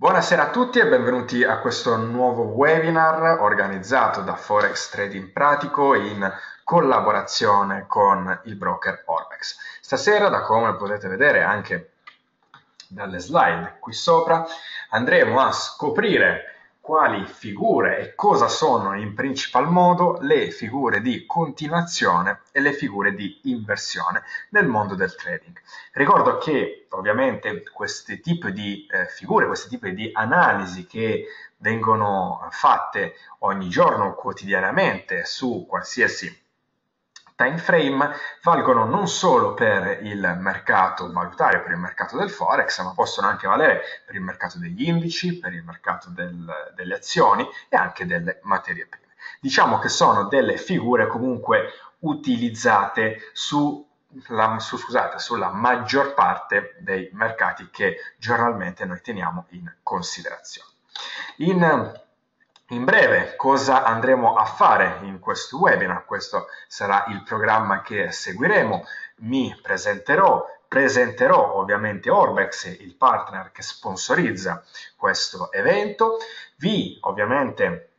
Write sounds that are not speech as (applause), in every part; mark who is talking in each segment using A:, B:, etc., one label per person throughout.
A: Buonasera a tutti e benvenuti a questo nuovo webinar organizzato da Forex Trading Pratico in collaborazione con il broker Orbex. Stasera, da come potete vedere anche dalle slide qui sopra, andremo a scoprire quali figure e cosa sono in principal modo le figure di continuazione e le figure di inversione nel mondo del trading. Ricordo che ovviamente questi tipi di eh, figure, questi tipi di analisi che vengono fatte ogni giorno, quotidianamente su qualsiasi time frame valgono non solo per il mercato valutario, per il mercato del forex, ma possono anche valere per il mercato degli indici, per il mercato del, delle azioni e anche delle materie prime. Diciamo che sono delle figure comunque utilizzate su la, su, scusate, sulla maggior parte dei mercati che giornalmente noi teniamo in considerazione. In in breve, cosa andremo a fare in questo webinar? Questo sarà il programma che seguiremo. Mi presenterò, presenterò ovviamente Orbex, il partner che sponsorizza questo evento. Vi ovviamente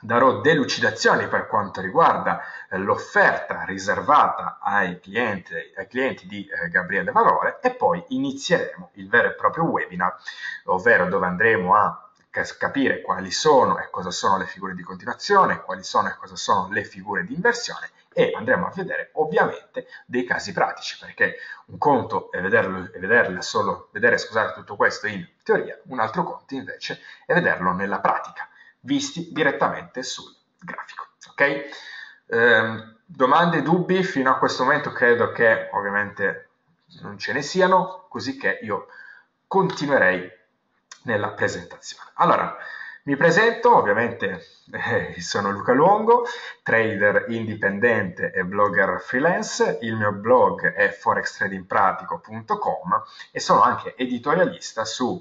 A: darò delucidazioni per quanto riguarda eh, l'offerta riservata ai clienti, ai clienti di eh, Gabriele Valore e poi inizieremo il vero e proprio webinar, ovvero dove andremo a capire quali sono e cosa sono le figure di continuazione, quali sono e cosa sono le figure di inversione e andremo a vedere ovviamente dei casi pratici perché un conto è vederlo e vederla solo vedere scusate tutto questo in teoria un altro conto invece è vederlo nella pratica visti direttamente sul grafico ok? Eh, domande dubbi? Fino a questo momento credo che ovviamente non ce ne siano così che io continuerei nella presentazione. Allora, mi presento, ovviamente eh, sono Luca Luongo, trader indipendente e blogger freelance, il mio blog è forextradingpratico.com e sono anche editorialista su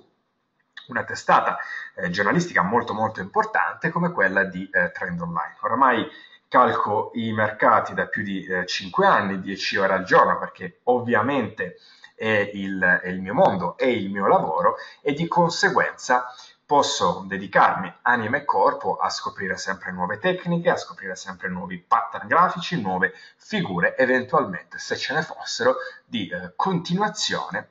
A: una testata eh, giornalistica molto molto importante come quella di eh, Trend Online. Oramai calco i mercati da più di eh, 5 anni, 10 ore al giorno, perché ovviamente è il, è il mio mondo, è il mio lavoro e di conseguenza posso dedicarmi anima e corpo a scoprire sempre nuove tecniche, a scoprire sempre nuovi pattern grafici, nuove figure, eventualmente se ce ne fossero, di eh, continuazione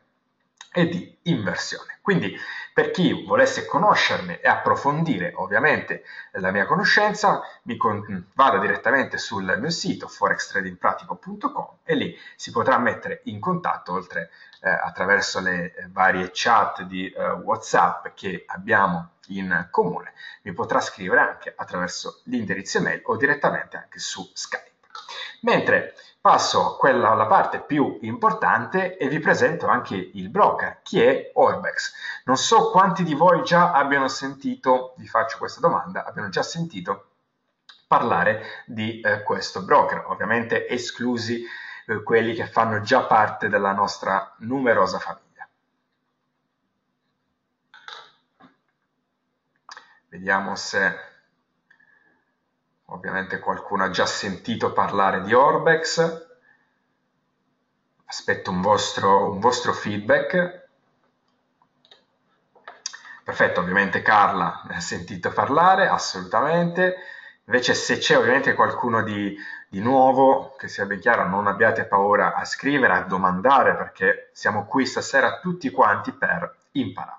A: e di inversione. Quindi per chi volesse conoscermi e approfondire ovviamente la mia conoscenza, mi con- vada direttamente sul mio sito forextradingpratico.com e lì si potrà mettere in contatto oltre eh, attraverso le varie chat di eh, WhatsApp che abbiamo in comune, mi potrà scrivere anche attraverso l'indirizzo email o direttamente anche su Skype. Mentre passo quella alla parte più importante e vi presento anche il broker, chi è Orbex. Non so quanti di voi già abbiano sentito, vi faccio questa domanda, abbiano già sentito parlare di eh, questo broker, ovviamente esclusi eh, quelli che fanno già parte della nostra numerosa famiglia. Vediamo se Ovviamente qualcuno ha già sentito parlare di Orbex. Aspetto un vostro, un vostro feedback. Perfetto, ovviamente Carla ne ha sentito parlare, assolutamente. Invece se c'è ovviamente qualcuno di, di nuovo, che sia ben chiaro, non abbiate paura a scrivere, a domandare, perché siamo qui stasera tutti quanti per imparare.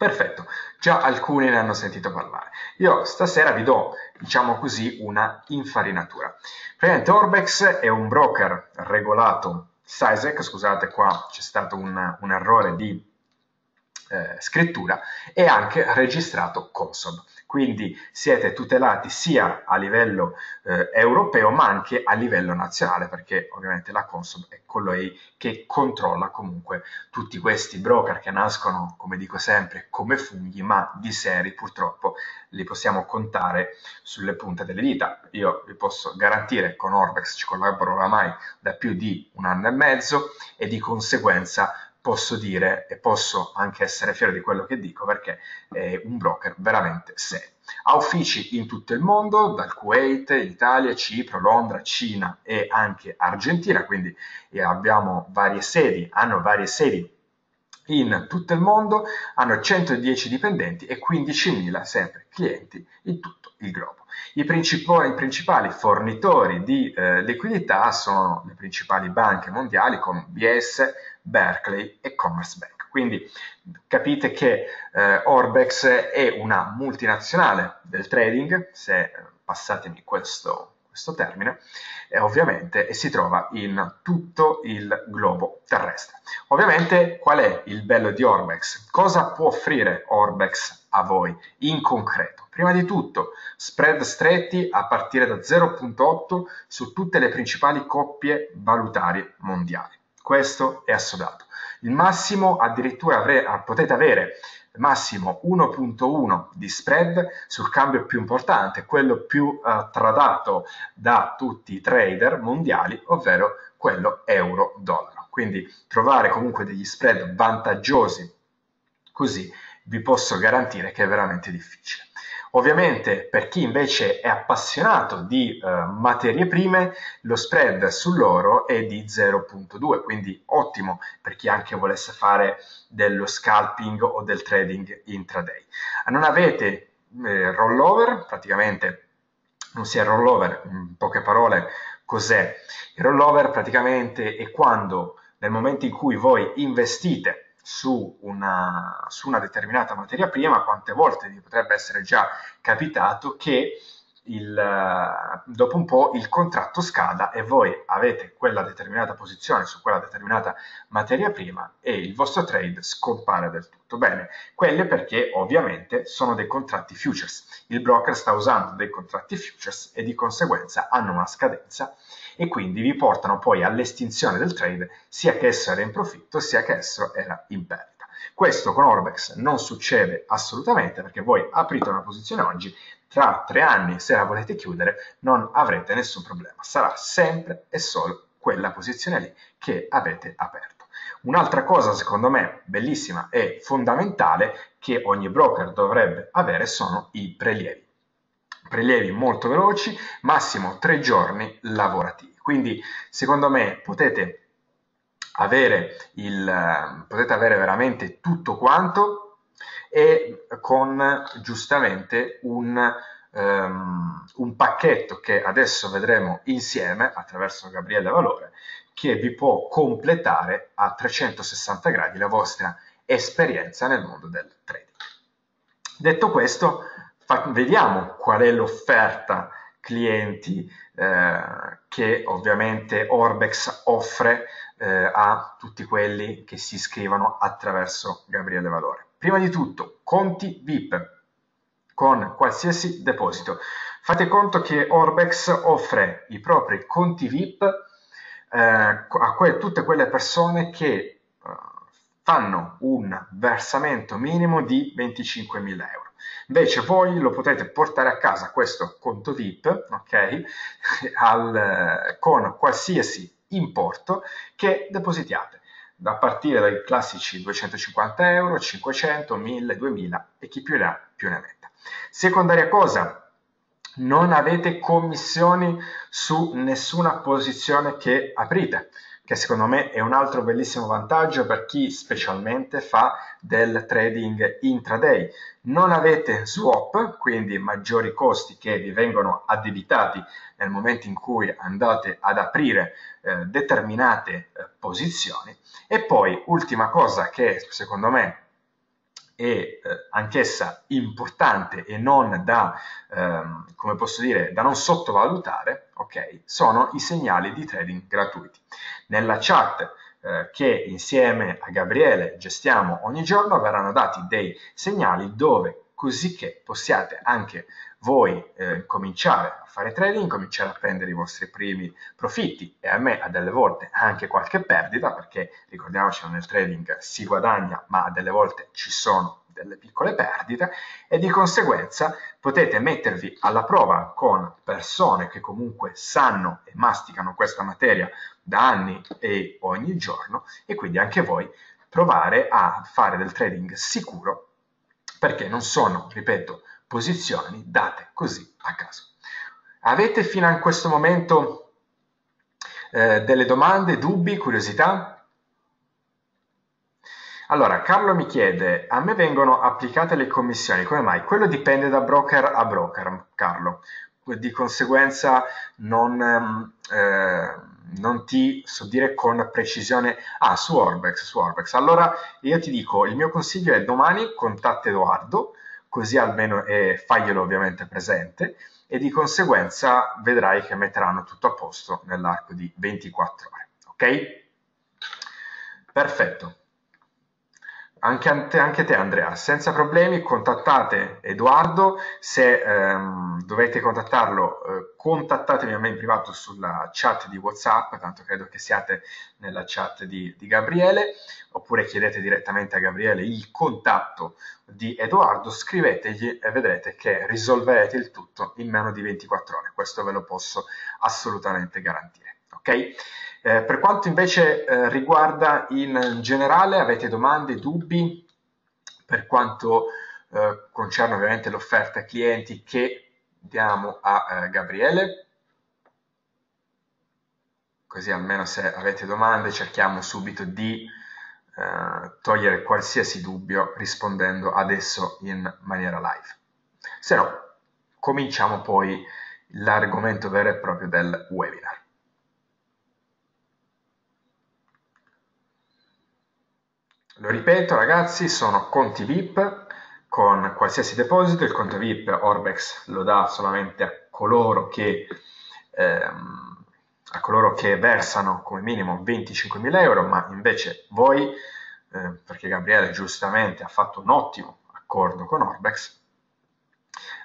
A: Perfetto, già alcuni ne hanno sentito parlare. Io stasera vi do, diciamo così, una infarinatura. Praticamente Orbex è un broker regolato, SISEC, scusate qua c'è stato un, un errore di eh, scrittura, e anche registrato Consob quindi siete tutelati sia a livello eh, europeo ma anche a livello nazionale perché ovviamente la Consob è colui che controlla comunque tutti questi broker che nascono, come dico sempre, come funghi ma di seri purtroppo li possiamo contare sulle punte delle dita. Io vi posso garantire con Orbex ci collaboro oramai da più di un anno e mezzo e di conseguenza posso dire e posso anche essere fiero di quello che dico perché è un broker veramente serio. Ha uffici in tutto il mondo, dal Kuwait, Italia, Cipro, Londra, Cina e anche Argentina, quindi abbiamo varie sedi, hanno varie sedi in tutto il mondo, hanno 110 dipendenti e 15.000 sempre clienti in tutto il globo. I principali, i principali fornitori di eh, liquidità sono le principali banche mondiali come BS, Berkeley e Commerce Bank. Quindi capite che eh, Orbex è una multinazionale del trading, se passatemi questo, questo termine, e ovviamente e si trova in tutto il globo terrestre. Ovviamente qual è il bello di Orbex? Cosa può offrire Orbex a voi in concreto? Prima di tutto, spread stretti a partire da 0.8 su tutte le principali coppie valutarie mondiali. Questo è assodato. Il massimo addirittura avre, potete avere massimo 1.1 di spread sul cambio più importante, quello più uh, tradato da tutti i trader mondiali, ovvero quello euro-dollaro. Quindi trovare comunque degli spread vantaggiosi così vi posso garantire che è veramente difficile. Ovviamente per chi invece è appassionato di uh, materie prime, lo spread sull'oro è di 0.2, quindi ottimo per chi anche volesse fare dello scalping o del trading intraday. Non avete eh, rollover, praticamente non si è rollover, in poche parole cos'è? Il rollover praticamente è quando nel momento in cui voi investite su una, su una determinata materia prima, quante volte vi potrebbe essere già capitato che il, dopo un po' il contratto scada e voi avete quella determinata posizione su quella determinata materia prima e il vostro trade scompare del tutto. Bene, quelle perché ovviamente sono dei contratti futures. Il broker sta usando dei contratti futures e di conseguenza hanno una scadenza e quindi vi portano poi all'estinzione del trade sia che esso era in profitto sia che esso era in perdita. Questo con Orbex non succede assolutamente perché voi aprite una posizione oggi, tra tre anni se la volete chiudere non avrete nessun problema, sarà sempre e solo quella posizione lì che avete aperto. Un'altra cosa secondo me bellissima e fondamentale che ogni broker dovrebbe avere sono i prelievi prelievi molto veloci, massimo tre giorni lavorativi. Quindi secondo me potete avere, il, potete avere veramente tutto quanto e con giustamente un, um, un pacchetto che adesso vedremo insieme attraverso Gabriele Valore che vi può completare a 360 gradi la vostra esperienza nel mondo del trading. Detto questo, vediamo qual è l'offerta clienti eh, che ovviamente Orbex offre eh, a tutti quelli che si iscrivono attraverso Gabriele Valore. Prima di tutto, conti VIP con qualsiasi deposito. Fate conto che Orbex offre i propri conti VIP eh, a que- tutte quelle persone che eh, fanno un versamento minimo di 25.000 euro. Invece voi lo potete portare a casa questo conto VIP, ok? Al, con qualsiasi importo che depositiate, a partire dai classici 250 euro, 500, 1000, 2000 e chi più ne ha più ne metta. Secondaria cosa, non avete commissioni su nessuna posizione che aprite che secondo me è un altro bellissimo vantaggio per chi specialmente fa del trading intraday. Non avete swap, quindi maggiori costi che vi vengono addebitati nel momento in cui andate ad aprire eh, determinate eh, posizioni. E poi, ultima cosa che secondo me è eh, anch'essa importante e non da, ehm, come posso dire, da non sottovalutare, ok, sono i segnali di trading gratuiti. Nella chat eh, che insieme a Gabriele gestiamo ogni giorno verranno dati dei segnali dove così che possiate anche voi eh, cominciare a fare trading, cominciare a prendere i vostri primi profitti e a me a delle volte anche qualche perdita perché ricordiamoci nel trading si guadagna ma a delle volte ci sono delle piccole perdite e di conseguenza potete mettervi alla prova con persone che comunque sanno e masticano questa materia da anni e ogni giorno e quindi anche voi provare a fare del trading sicuro perché non sono, ripeto, posizioni date così a caso. Avete fino a questo momento eh, delle domande, dubbi, curiosità? Allora, Carlo mi chiede, a me vengono applicate le commissioni, come mai? Quello dipende da broker a broker, Carlo. Di conseguenza non, eh, non ti so dire con precisione, ah, su Orbex, su Orbex. Allora, io ti dico, il mio consiglio è domani contatta Edoardo, così almeno eh, faglielo ovviamente presente, e di conseguenza vedrai che metteranno tutto a posto nell'arco di 24 ore. Ok? Perfetto. Anche, anche, te Andrea, senza problemi contattate Edoardo, se ehm, dovete contattarlo eh, contattatemi a me in privato sulla chat di Whatsapp, tanto credo che siate nella chat di, di Gabriele, oppure chiedete direttamente a Gabriele il contatto di Edoardo, scrivetegli e vedrete che risolverete il tutto in meno di 24 ore, questo ve lo posso assolutamente garantire. Ok? Eh, per quanto invece eh, riguarda in generale, avete domande, dubbi per quanto eh, concerne ovviamente l'offerta clienti che diamo a eh, Gabriele? Così almeno se avete domande cerchiamo subito di eh, togliere qualsiasi dubbio rispondendo adesso in maniera live. Se no, cominciamo poi l'argomento vero e proprio del webinar. Lo ripeto ragazzi, sono conti VIP con qualsiasi deposito, il conto VIP Orbex lo dà solamente a coloro che, ehm, a coloro che versano come minimo 25.000 euro, ma invece voi, eh, perché Gabriele giustamente ha fatto un ottimo accordo con Orbex,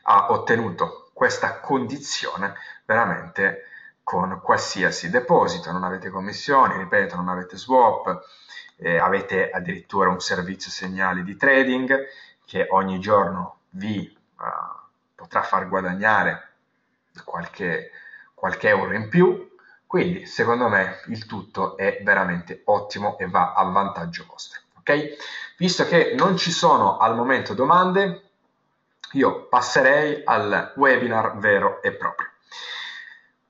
A: ha ottenuto questa condizione veramente con qualsiasi deposito, non avete commissioni, ripeto, non avete swap, eh, avete addirittura un servizio segnali di trading che ogni giorno vi uh, potrà far guadagnare qualche, qualche euro in più. Quindi, secondo me, il tutto è veramente ottimo e va a vantaggio vostro. Ok? Visto che non ci sono al momento domande, io passerei al webinar vero e proprio.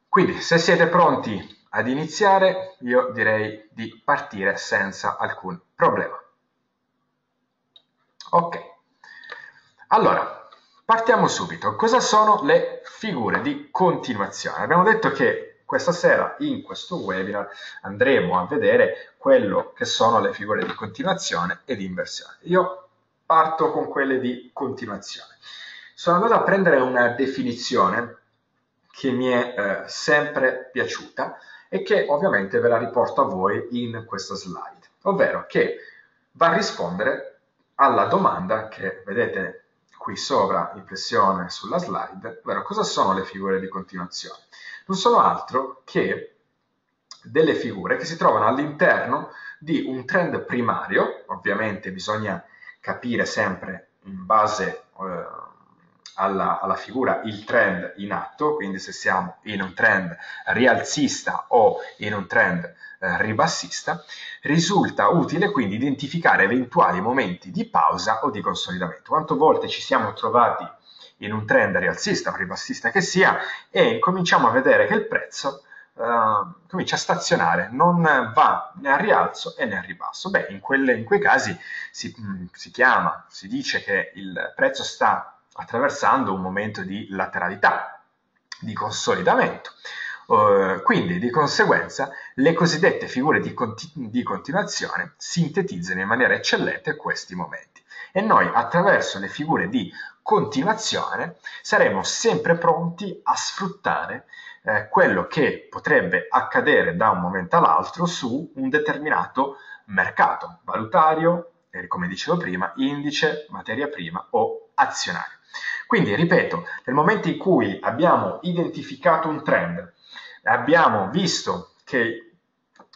A: Quindi, se siete pronti ad iniziare io direi di partire senza alcun problema. Ok, allora partiamo subito. Cosa sono le figure di continuazione? Abbiamo detto che questa sera in questo webinar andremo a vedere quello che sono le figure di continuazione e di inversione. Io parto con quelle di continuazione. Sono andato a prendere una definizione che mi è eh, sempre piaciuta e che ovviamente ve la riporto a voi in questa slide, ovvero che va a rispondere alla domanda che vedete qui sopra in pressione sulla slide, ovvero cosa sono le figure di continuazione? Non sono altro che delle figure che si trovano all'interno di un trend primario, ovviamente bisogna capire sempre in base eh, alla, alla, figura il trend in atto, quindi se siamo in un trend rialzista o in un trend eh, ribassista, risulta utile quindi identificare eventuali momenti di pausa o di consolidamento. Quante volte ci siamo trovati in un trend rialzista o ribassista che sia e cominciamo a vedere che il prezzo Uh, comincia a stazionare, non va né al rialzo né al ribasso. Beh, in, quelle, in quei casi si, mh, mm, si, chiama, si dice che il prezzo sta attraversando un momento di lateralità, di consolidamento. Uh, quindi di conseguenza le cosiddette figure di, conti- di, continuazione sintetizzano in maniera eccellente questi momenti e noi attraverso le figure di continuazione saremo sempre pronti a sfruttare eh, quello che potrebbe accadere da un momento all'altro su un determinato mercato valutario, eh, come dicevo prima, indice, materia prima o azionario. Quindi, ripeto, nel momento in cui abbiamo identificato un trend, abbiamo visto che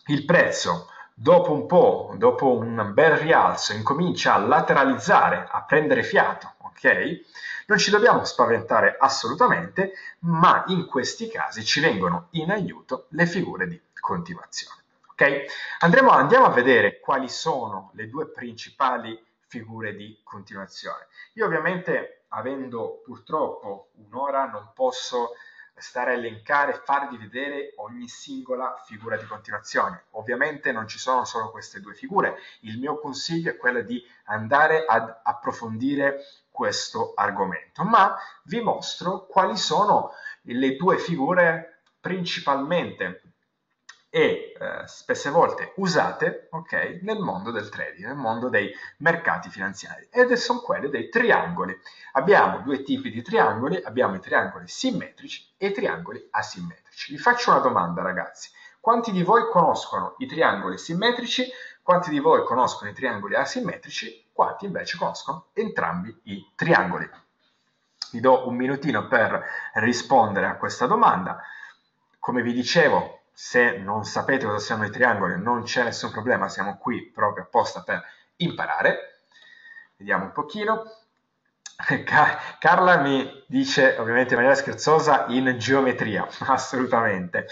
A: il prezzo dopo un po', dopo un bel rialzo, incomincia a lateralizzare, a prendere fiato, ok? Non ci dobbiamo spaventare assolutamente, ma in questi casi ci vengono in aiuto le figure di continuazione. Ok? Andremo, andiamo a vedere quali sono le due principali figure di continuazione. Io ovviamente avendo purtroppo un'ora non posso stare a elencare e farvi vedere ogni singola figura di continuazione. Ovviamente non ci sono solo queste due figure, il mio consiglio è quello di andare ad approfondire questo argomento, ma vi mostro quali sono le due figure principalmente e eh, spesse volte usate okay, nel mondo del trading, nel mondo dei mercati finanziari ed sono quelle dei triangoli. Abbiamo due tipi di triangoli, abbiamo i triangoli simmetrici e i triangoli asimmetrici. Vi faccio una domanda ragazzi, quanti di voi conoscono i triangoli simmetrici, quanti di voi conoscono i triangoli asimmetrici, quanti invece conoscono entrambi i triangoli? Vi do un minutino per rispondere a questa domanda. Come vi dicevo, se non sapete cosa siano i triangoli non c'è nessun problema, siamo qui proprio apposta per imparare. Vediamo un pochino. (laughs) Carla mi dice, ovviamente in maniera scherzosa, in geometria, (laughs) assolutamente.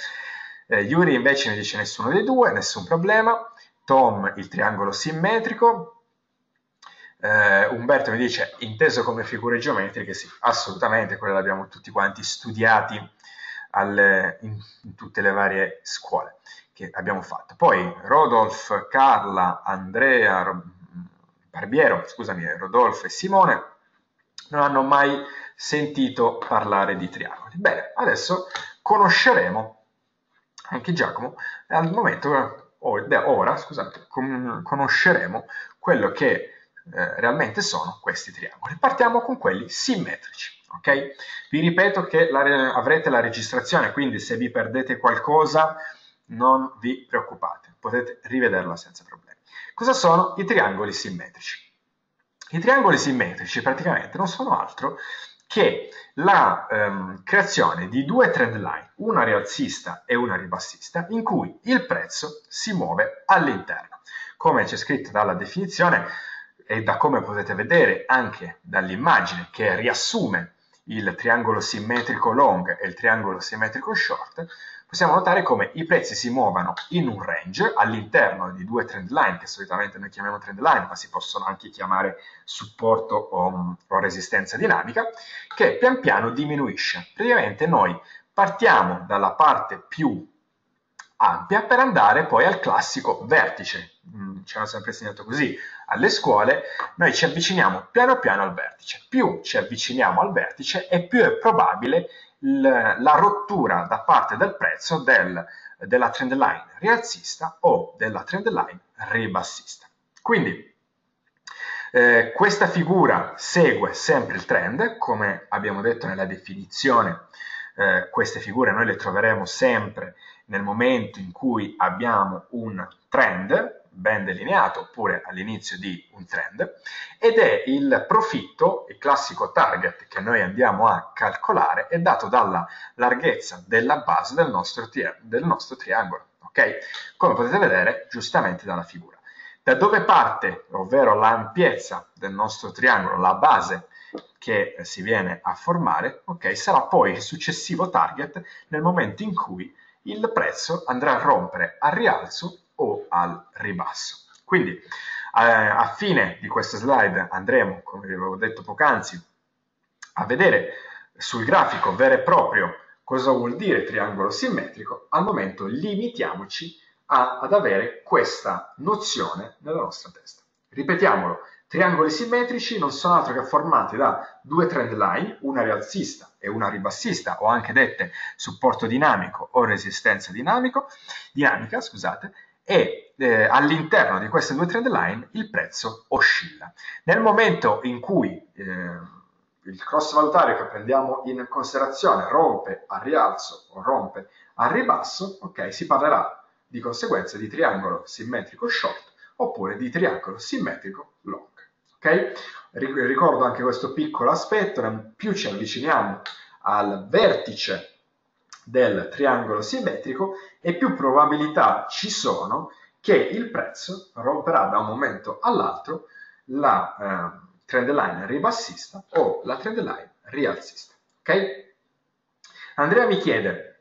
A: Eh, Yuri invece mi dice nessuno dei due, nessun problema. Tom il triangolo simmetrico. Eh, Umberto mi dice inteso come figure geometriche, sì, assolutamente, quelle le abbiamo tutti quanti studiati alle, in, in tutte le varie scuole che abbiamo fatto. Poi Rodolf, Carla, Andrea, Barbiero, scusami, Rodolfo e Simone non hanno mai sentito parlare di triangoli. Bene, adesso conosceremo anche Giacomo, al momento, ora, scusate, conosceremo quello che eh, realmente sono questi triangoli. Partiamo con quelli simmetrici. Ok? Vi ripeto che la, avrete la registrazione, quindi se vi perdete qualcosa non vi preoccupate, potete rivederla senza problemi. Cosa sono i triangoli simmetrici? I triangoli simmetrici praticamente non sono altro che la ehm, creazione di due trend line, una rialzista e una ribassista, in cui il prezzo si muove all'interno. Come c'è scritto dalla definizione e da come potete vedere anche dall'immagine che riassume il triangolo simmetrico long e il triangolo simmetrico short, possiamo notare come i prezzi si muovano in un range all'interno di due trend line, che solitamente noi chiamiamo trend line, ma si possono anche chiamare supporto o, o resistenza dinamica, che pian piano diminuisce. Praticamente noi partiamo dalla parte più ampia per andare poi al classico vertice. Ci hanno sempre insegnato così alle scuole, noi ci avviciniamo piano piano al vertice. Più ci avviciniamo al vertice e più è probabile la rottura da parte del prezzo del, della trend line rialzista o della trend line ribassista. Quindi eh, questa figura segue sempre il trend, come abbiamo detto nella definizione, eh, queste figure noi le troveremo sempre nel momento in cui abbiamo un trend ben delineato oppure all'inizio di un trend ed è il profitto, il classico target che noi andiamo a calcolare è dato dalla larghezza della base del nostro, del nostro triangolo, ok? Come potete vedere giustamente dalla figura. Da dove parte, ovvero l'ampiezza del nostro triangolo, la base che si viene a formare, ok? Sarà poi il successivo target nel momento in cui il prezzo andrà a rompere al rialzo o al ribasso. Quindi eh, a fine di questa slide andremo, come vi avevo detto poc'anzi, a vedere sul grafico vero e proprio cosa vuol dire triangolo simmetrico. Al momento limitiamoci a, ad avere questa nozione nella nostra testa. Ripetiamolo, triangoli simmetrici non sono altro che formati da due trend line, una rialzista e una ribassista, o anche dette supporto dinamico o resistenza dinamico, dinamica, scusate, e eh, all'interno di queste due trend line il prezzo oscilla. Nel momento in cui eh, il cross valutario che prendiamo in considerazione rompe a rialzo o rompe a ribasso, ok, si parlerà di conseguenza di triangolo simmetrico short oppure di triangolo simmetrico long. Ok? Ricordo anche questo piccolo aspetto, più ci avviciniamo al vertice del triangolo simmetrico e più probabilità ci sono che il prezzo romperà da un momento all'altro la eh, trend line ribassista o la trend line rialzista. Ok? Andrea mi chiede,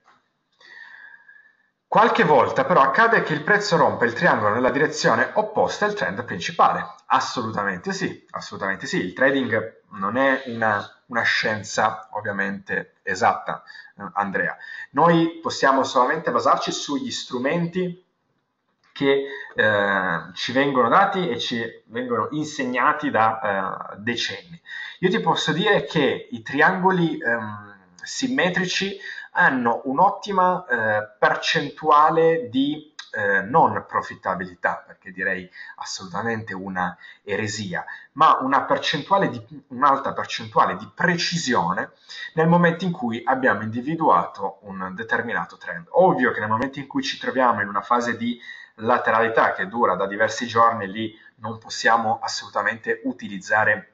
A: qualche volta però accade che il prezzo rompa il triangolo nella direzione opposta al trend principale. Assolutamente sì, assolutamente sì. Il trading non è una una scienza ovviamente esatta, eh, Andrea. Noi possiamo solamente basarci sugli strumenti che eh, ci vengono dati e ci vengono insegnati da eh, decenni. Io ti posso dire che i triangoli ehm, simmetrici hanno un'ottima eh, percentuale di eh, non profittabilità, perché direi assolutamente una eresia, ma una percentuale di, un'alta percentuale di precisione nel momento in cui abbiamo individuato un determinato trend. Ovvio che nel momento in cui ci troviamo in una fase di lateralità che dura da diversi giorni, lì non possiamo assolutamente utilizzare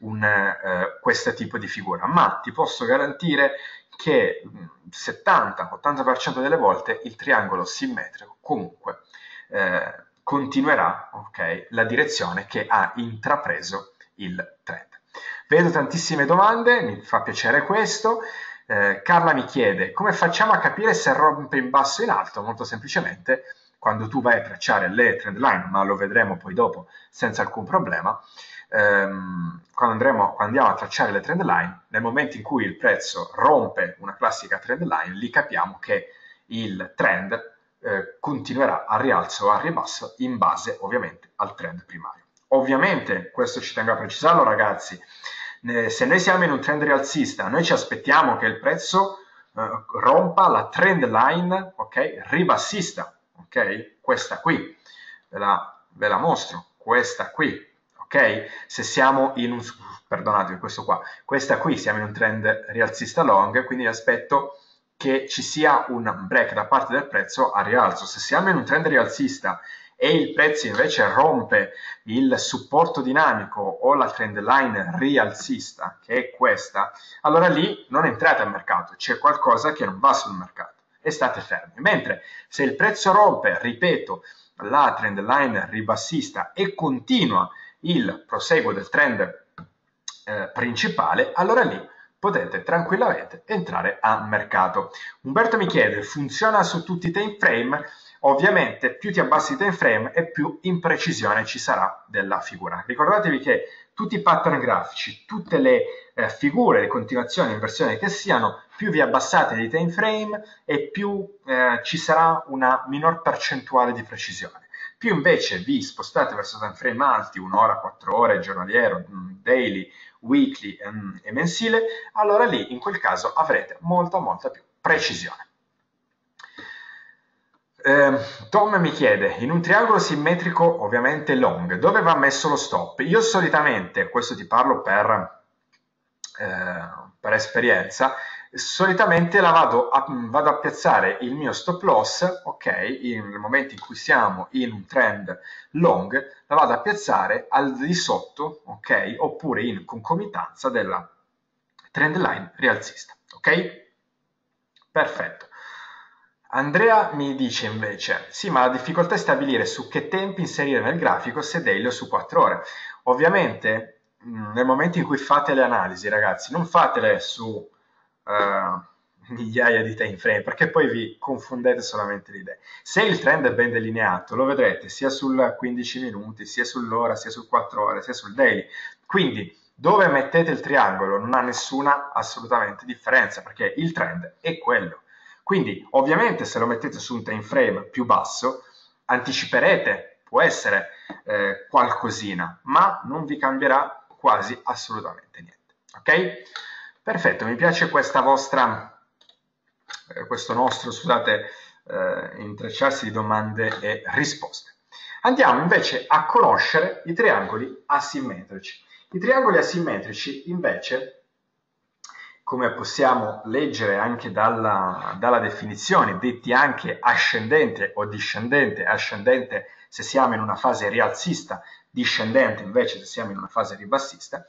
A: un, eh, questo tipo di figura, ma ti posso garantire che 70-80% delle volte il triangolo simmetrico comunque eh, continuerà okay, la direzione che ha intrapreso il trend. Vedo tantissime domande, mi fa piacere questo. Eh, Carla mi chiede come facciamo a capire se rompe in basso o in alto? Molto semplicemente quando tu vai a tracciare le trend line, ma lo vedremo poi dopo senza alcun problema, ehm, quando, andremo, quando andiamo a tracciare le trend line, nel momento in cui il prezzo rompe una classica trend line, lì capiamo che il trend eh, continuerà a rialzo o a ribasso in base ovviamente al trend primario. Ovviamente, questo ci tengo a precisarlo ragazzi, se noi siamo in un trend rialzista, noi ci aspettiamo che il prezzo eh, rompa la trend line ok, ribassista, ok? Questa qui, ve la, ve la mostro, questa qui, ok? Se siamo in un, perdonate, questo qua, questa qui siamo in un trend rialzista long, quindi aspetto che ci sia un break da parte del prezzo a rialzo. Se siamo in un trend rialzista e il prezzo invece rompe il supporto dinamico o la trend line rialzista, che è questa, allora lì non entrate al mercato, c'è qualcosa che non va sul mercato e state fermi. Mentre se il prezzo rompe, ripeto, la trend line ribassista e continua il proseguo del trend eh, principale, allora lì potete tranquillamente entrare a mercato. Umberto mi chiede, funziona su tutti i time frame? Ovviamente più ti abbassi i time frame e più imprecisione ci sarà della figura. Ricordatevi che tutti i pattern grafici, tutte le eh, figure, le continuazioni, inversioni che siano, più vi abbassate di time frame e più eh, ci sarà una minor percentuale di precisione. Più invece vi spostate verso time frame alti, un'ora, quattro ore, giornaliero, mm, daily, weekly um, e mensile, allora lì in quel caso avrete molta molta più precisione. Eh, Tom mi chiede, in un triangolo simmetrico ovviamente long, dove va messo lo stop? Io solitamente, questo ti parlo per, eh, per esperienza, solitamente la vado a, vado a, piazzare il mio stop loss, ok, nel momento in cui siamo in un trend long, la vado a piazzare al di sotto, ok, oppure in concomitanza della trend line rialzista, ok? Perfetto. Andrea mi dice invece, sì, ma la difficoltà è stabilire su che tempi inserire nel grafico se daily o su 4 ore. Ovviamente, nel momento in cui fate le analisi, ragazzi, non fatele su (laughs) migliaia di time frame, perché poi vi confondete solamente le idee. Se il trend è ben delineato, lo vedrete sia sul 15 minuti, sia sull'ora, sia su 4 ore, sia sul daily. Quindi, dove mettete il triangolo non ha nessuna assolutamente differenza, perché il trend è quello quindi ovviamente se lo mettete su un time frame più basso, anticiperete, può essere eh, qualcosina, ma non vi cambierà quasi assolutamente niente. Ok? Perfetto, mi piace questa vostra, eh, questo nostro, scusate, eh, intrecciarsi di domande e risposte. Andiamo invece a conoscere i triangoli asimmetrici. I triangoli asimmetrici invece come possiamo leggere anche dalla, dalla, definizione, detti anche ascendente o discendente, ascendente se siamo in una fase rialzista, discendente invece se siamo in una fase ribassista,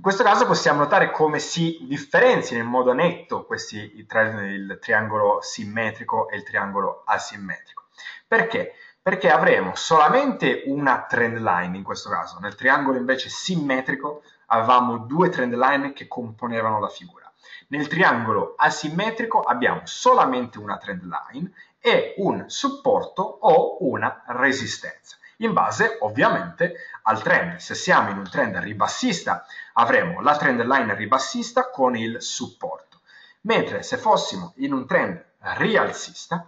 A: in questo caso possiamo notare come si differenziano in modo netto questi, il triangolo simmetrico e il triangolo asimmetrico. Perché? Perché avremo solamente una trend line in questo caso, nel triangolo invece simmetrico avevamo due trend line che componevano la figura. Nel triangolo asimmetrico abbiamo solamente una trend line e un supporto o una resistenza. In base ovviamente al trend. Se siamo in un trend ribassista avremo la trend line ribassista con il supporto, mentre se fossimo in un trend rialzista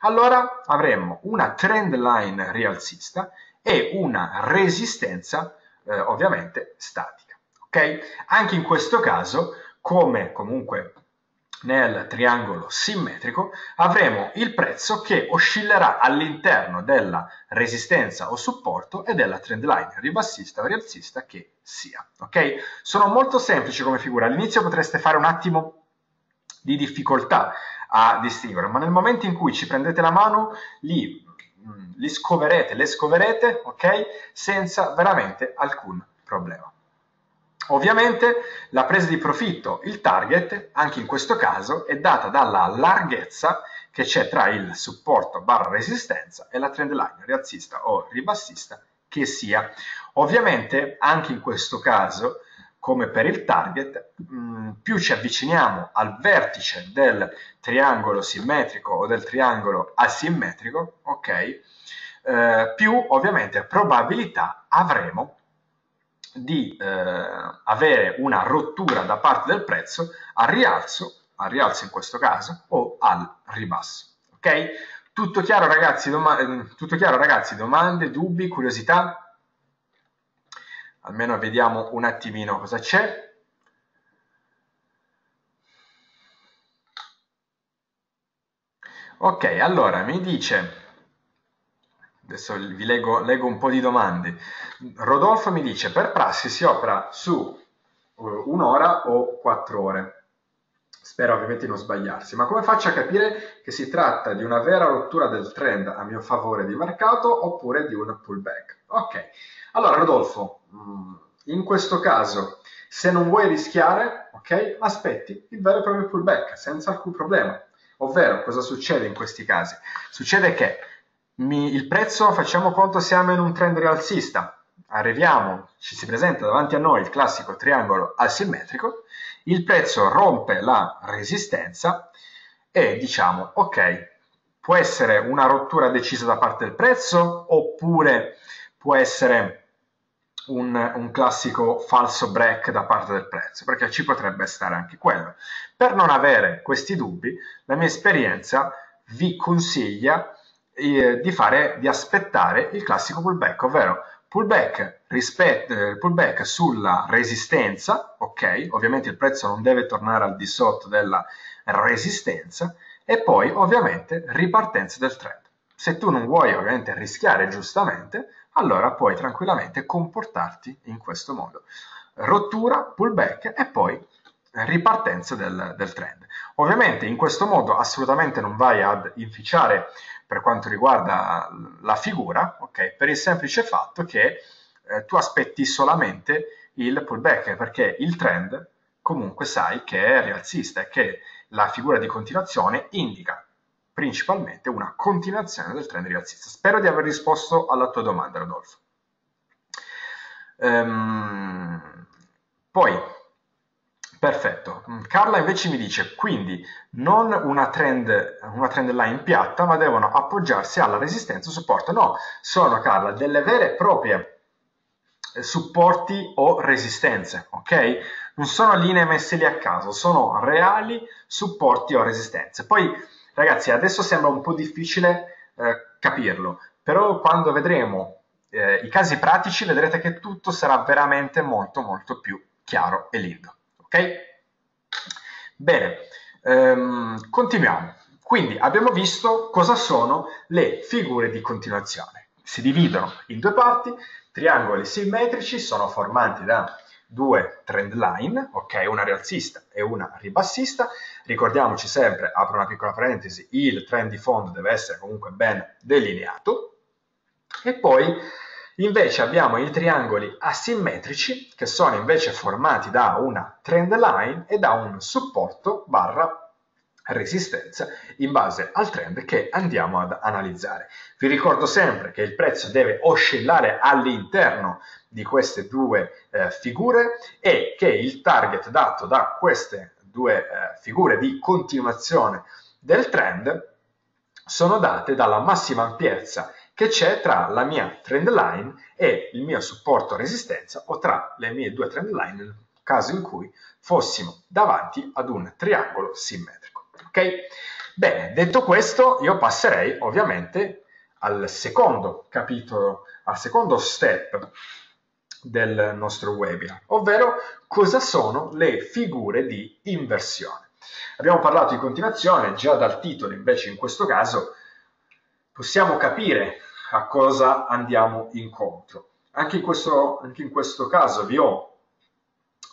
A: allora avremmo una trend line rialzista e una resistenza eh, ovviamente statica. Ok? Anche in questo caso, come comunque nel triangolo simmetrico, avremo il prezzo che oscillerà all'interno della resistenza o supporto e della trend line ribassista o rialzista che sia. Ok? Sono molto semplici come figura. All'inizio potreste fare un attimo di difficoltà a distinguere, ma nel momento in cui ci prendete la mano, li, mm, li scoverete, le scoverete, ok? Senza veramente alcun problema. Ovviamente la presa di profitto, il target, anche in questo caso, è data dalla larghezza che c'è tra il supporto barra resistenza e la trend line rialzista o ribassista che sia. Ovviamente anche in questo caso, come per il target, mh, più ci avviciniamo al vertice del triangolo simmetrico o del triangolo asimmetrico, ok, eh, più ovviamente probabilità avremo di eh, avere una rottura da parte del prezzo al rialzo, al rialzo in questo caso, o al ribasso. Ok? Tutto chiaro ragazzi, eh, tutto chiaro, ragazzi domande, dubbi, curiosità? Almeno vediamo un attimino cosa c'è. Ok, allora mi dice Adesso vi leggo, leggo, un po' di domande. Rodolfo mi dice, per prassi si opera su uh, un'ora o quattro ore. Spero ovviamente di non sbagliarsi, ma come faccio a capire che si tratta di una vera rottura del trend a mio favore di mercato oppure di un pullback? Ok, allora Rodolfo, mm, in questo caso, se non vuoi rischiare, ok, aspetti il vero e proprio pullback senza alcun problema. Ovvero, cosa succede in questi casi? Succede che mi, il prezzo, facciamo conto, siamo in un trend rialzista, arriviamo, ci si presenta davanti a noi il classico triangolo asimmetrico, il prezzo rompe la resistenza e diciamo, ok, può essere una rottura decisa da parte del prezzo oppure può essere un, un, classico falso break da parte del prezzo, perché ci potrebbe stare anche quello. Per non avere questi dubbi, la mia esperienza vi consiglia eh, di, fare, di aspettare il classico pullback, ovvero pullback, rispetto, eh, pullback sulla resistenza, ok? Ovviamente il prezzo non deve tornare al di sotto della resistenza e poi ovviamente ripartenza del trend. Se tu non vuoi ovviamente rischiare giustamente, allora puoi tranquillamente comportarti in questo modo. Rottura, pullback e poi ripartenza del, del trend. Ovviamente in questo modo assolutamente non vai ad inficiare per quanto riguarda la figura, okay, per il semplice fatto che eh, tu aspetti solamente il pullback, perché il trend comunque sai che è rialzista e che la figura di continuazione indica principalmente una continuazione del trend rialzista. Spero di aver risposto alla tua domanda, Rodolfo. Ehm, poi, Perfetto. Mm, Carla invece mi dice, quindi non una trend, una trend line piatta, ma devono appoggiarsi alla resistenza o supporto. No, sono Carla delle vere e proprie supporti o resistenze, ok? Non sono linee messe lì a caso, sono reali supporti o resistenze. Poi, ragazzi, adesso sembra un po' difficile eh, capirlo, però quando vedremo eh, i casi pratici vedrete che tutto sarà veramente molto molto più chiaro e lindo. Ok? Bene, ehm, continuiamo. Quindi abbiamo visto cosa sono le figure di continuazione. Si dividono in due parti, triangoli simmetrici sono formati da due trend line, ok, una rialzista e una ribassista. Ricordiamoci sempre, apro una piccola parentesi, il trend di fondo deve essere comunque ben delineato. E poi Invece abbiamo i triangoli asimmetrici che sono invece formati da una trend line e da un supporto barra resistenza in base al trend che andiamo ad analizzare. Vi ricordo sempre che il prezzo deve oscillare all'interno di queste due eh, figure e che il target dato da queste due eh, figure di continuazione del trend sono date dalla massima ampiezza che c'è tra la mia trend line e il mio supporto resistenza o tra le mie due trend line nel caso in cui fossimo davanti ad un triangolo simmetrico. Ok? Bene, detto questo, io passerei ovviamente al secondo capitolo, al secondo step del nostro webinar, ovvero cosa sono le figure di inversione. Abbiamo parlato di continuazione, già dal titolo invece in questo caso possiamo capire a cosa andiamo incontro. Anche in questo, anche in questo caso vi ho,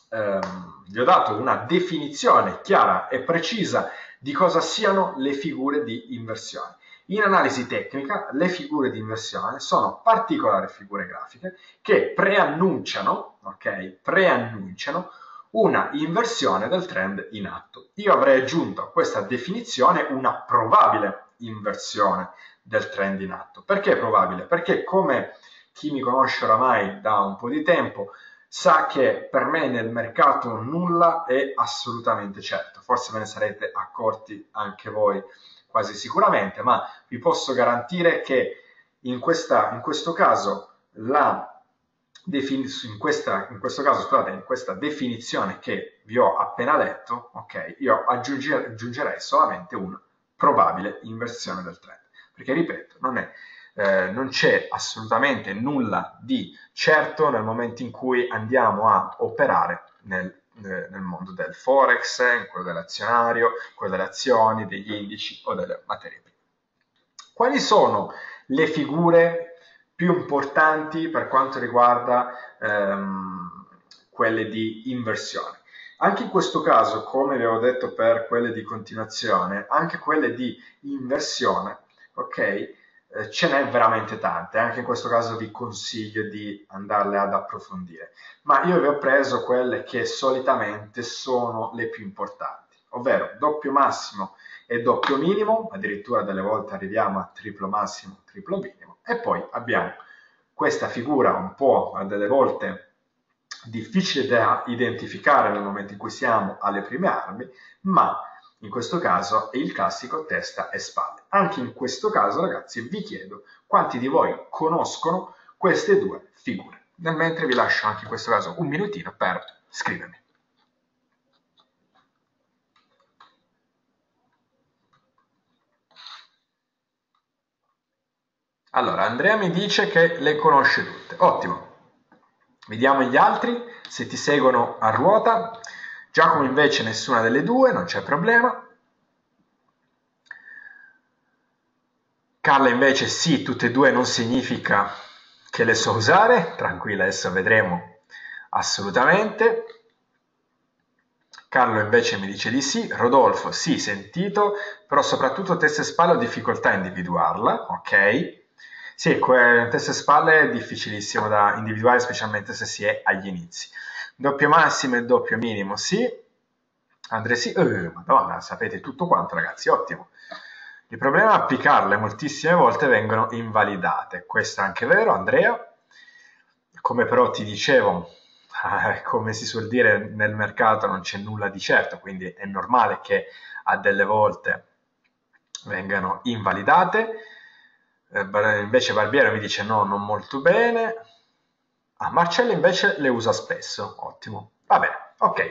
A: ehm, vi ho dato una definizione chiara e precisa di cosa siano le figure di inversione. In analisi tecnica le figure di inversione sono particolari figure grafiche che preannunciano, okay, preannunciano una inversione del trend in atto. Io avrei aggiunto a questa definizione una probabile inversione del trend in atto. Perché probabile? Perché come chi mi conosce oramai da un po' di tempo sa che per me nel mercato nulla è assolutamente certo. Forse ve ne sarete accorti anche voi quasi sicuramente, ma vi posso garantire che in, questa, in questo caso la in, questa, in questo caso, scusate, in questa definizione che vi ho appena letto, ok, io aggiungere, aggiungerei solamente una probabile inversione del trend perché ripeto, non, è, eh, non c'è assolutamente nulla di certo nel momento in cui andiamo a operare nel, eh, nel mondo del forex, in quello dell'azionario, quello delle azioni, degli indici o delle materie prime. Quali sono le figure più importanti per quanto riguarda ehm, quelle di inversione? Anche in questo caso, come vi avevo detto per quelle di continuazione, anche quelle di inversione ok? Eh, ce n'è veramente tante, anche in questo caso vi consiglio di andarle ad approfondire, ma io vi ho preso quelle che solitamente sono le più importanti, ovvero doppio massimo e doppio minimo, addirittura delle volte arriviamo a triplo massimo, triplo minimo, e poi abbiamo questa figura un po' delle volte difficile da identificare nel momento in cui siamo alle prime armi, ma in questo caso è il classico testa e spalle. Anche in questo caso, ragazzi, vi chiedo quanti di voi conoscono queste due figure. Nel mentre vi lascio anche in questo caso un minutino per scrivermi. Allora, Andrea mi dice che le conosce tutte. Ottimo. Vediamo gli altri, se ti seguono a ruota. Giacomo invece nessuna delle due, non c'è problema. Carla invece sì, tutte e due non significa che le so usare, tranquilla, adesso vedremo assolutamente. Carlo invece mi dice di sì, Rodolfo sì, sentito, però soprattutto testa e spalle ho difficoltà a individuarla, ok? Sì, testa e spalle è difficilissimo da individuare, specialmente se si è agli inizi. Doppio massimo e doppio minimo, sì. Andrea sì, eh, madonna, sapete tutto quanto ragazzi, ottimo. Il problema è applicarle moltissime volte vengono invalidate. Questo è anche vero, Andrea. Come però ti dicevo, (laughs) come si suol dire nel mercato non c'è nulla di certo, quindi è normale che a delle volte vengano invalidate. Eh, invece Barbiero mi dice no, non molto bene. Ah, Marcello invece le usa spesso, ottimo. Va bene, ok.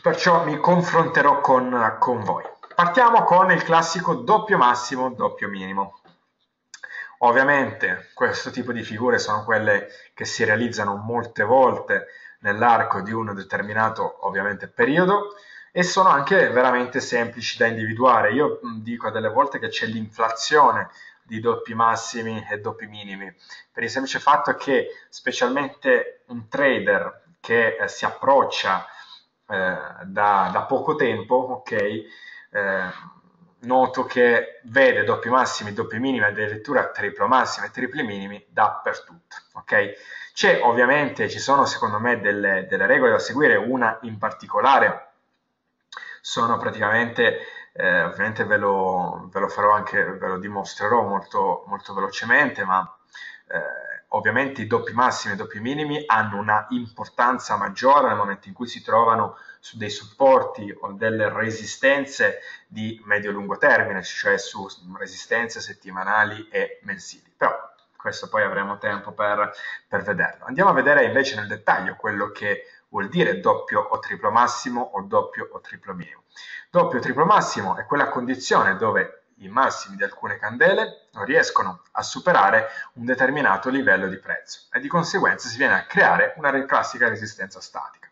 A: Perciò mi confronterò con, con voi. Partiamo con il classico doppio massimo, doppio minimo. Ovviamente questo tipo di figure sono quelle che si realizzano molte volte nell'arco di un determinato ovviamente periodo e sono anche veramente semplici da individuare. Io dico delle volte che c'è l'inflazione di doppi massimi e doppi minimi, per il semplice fatto che specialmente un trader che eh, si approccia eh, da, da, poco tempo, ok, noto che vede doppi massimi, doppi minimi, addirittura triplo massimi e tripli minimi dappertutto, ok? C'è ovviamente, ci sono secondo me delle, delle regole da seguire, una in particolare sono praticamente eh, ovviamente ve lo, ve lo, farò anche, ve lo dimostrerò molto, molto velocemente, ma eh, ovviamente i doppi massimi e i doppi minimi hanno una importanza maggiore nel momento in cui si trovano su dei supporti o delle resistenze di medio-lungo termine, cioè su resistenze settimanali e mensili. Però questo poi avremo tempo per, per vederlo. Andiamo a vedere invece nel dettaglio quello che vuol dire doppio o triplo massimo o doppio o triplo minimo. Doppio o triplo massimo è quella condizione dove i massimi di alcune candele non riescono a superare un determinato livello di prezzo e di conseguenza si viene a creare una classica resistenza statica.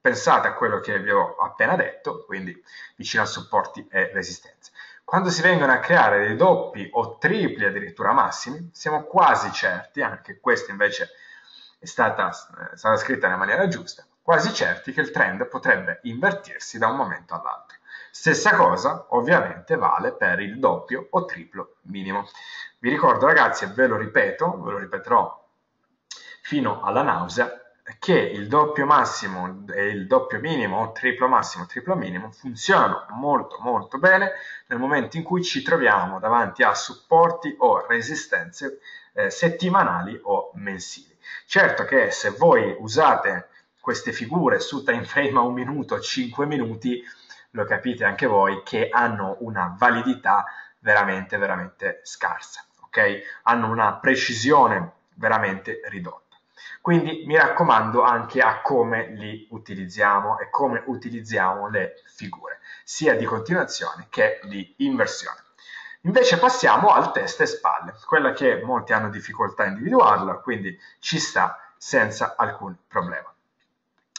A: Pensate a quello che vi ho appena detto, quindi vicino a supporti e resistenze. Quando si vengono a creare dei doppi o tripli addirittura massimi, siamo quasi certi, anche questa invece è stata, è stata scritta nella maniera giusta, quasi certi che il trend potrebbe invertirsi da un momento all'altro. Stessa cosa ovviamente vale per il doppio o triplo minimo. Vi ricordo ragazzi, e ve lo ripeto, ve lo ripeterò fino alla nausea, che il doppio massimo e il doppio minimo o triplo massimo triplo minimo funzionano molto molto bene nel momento in cui ci troviamo davanti a supporti o resistenze eh, settimanali o mensili. Certo che se voi usate queste figure su time frame a un minuto, 5 minuti, lo capite anche voi, che hanno una validità veramente, veramente scarsa, ok? Hanno una precisione veramente ridotta. Quindi mi raccomando anche a come li utilizziamo e come utilizziamo le figure, sia di continuazione che di inversione. Invece passiamo al test e spalle, quella che molti hanno difficoltà a individuarla, quindi ci sta senza alcun problema.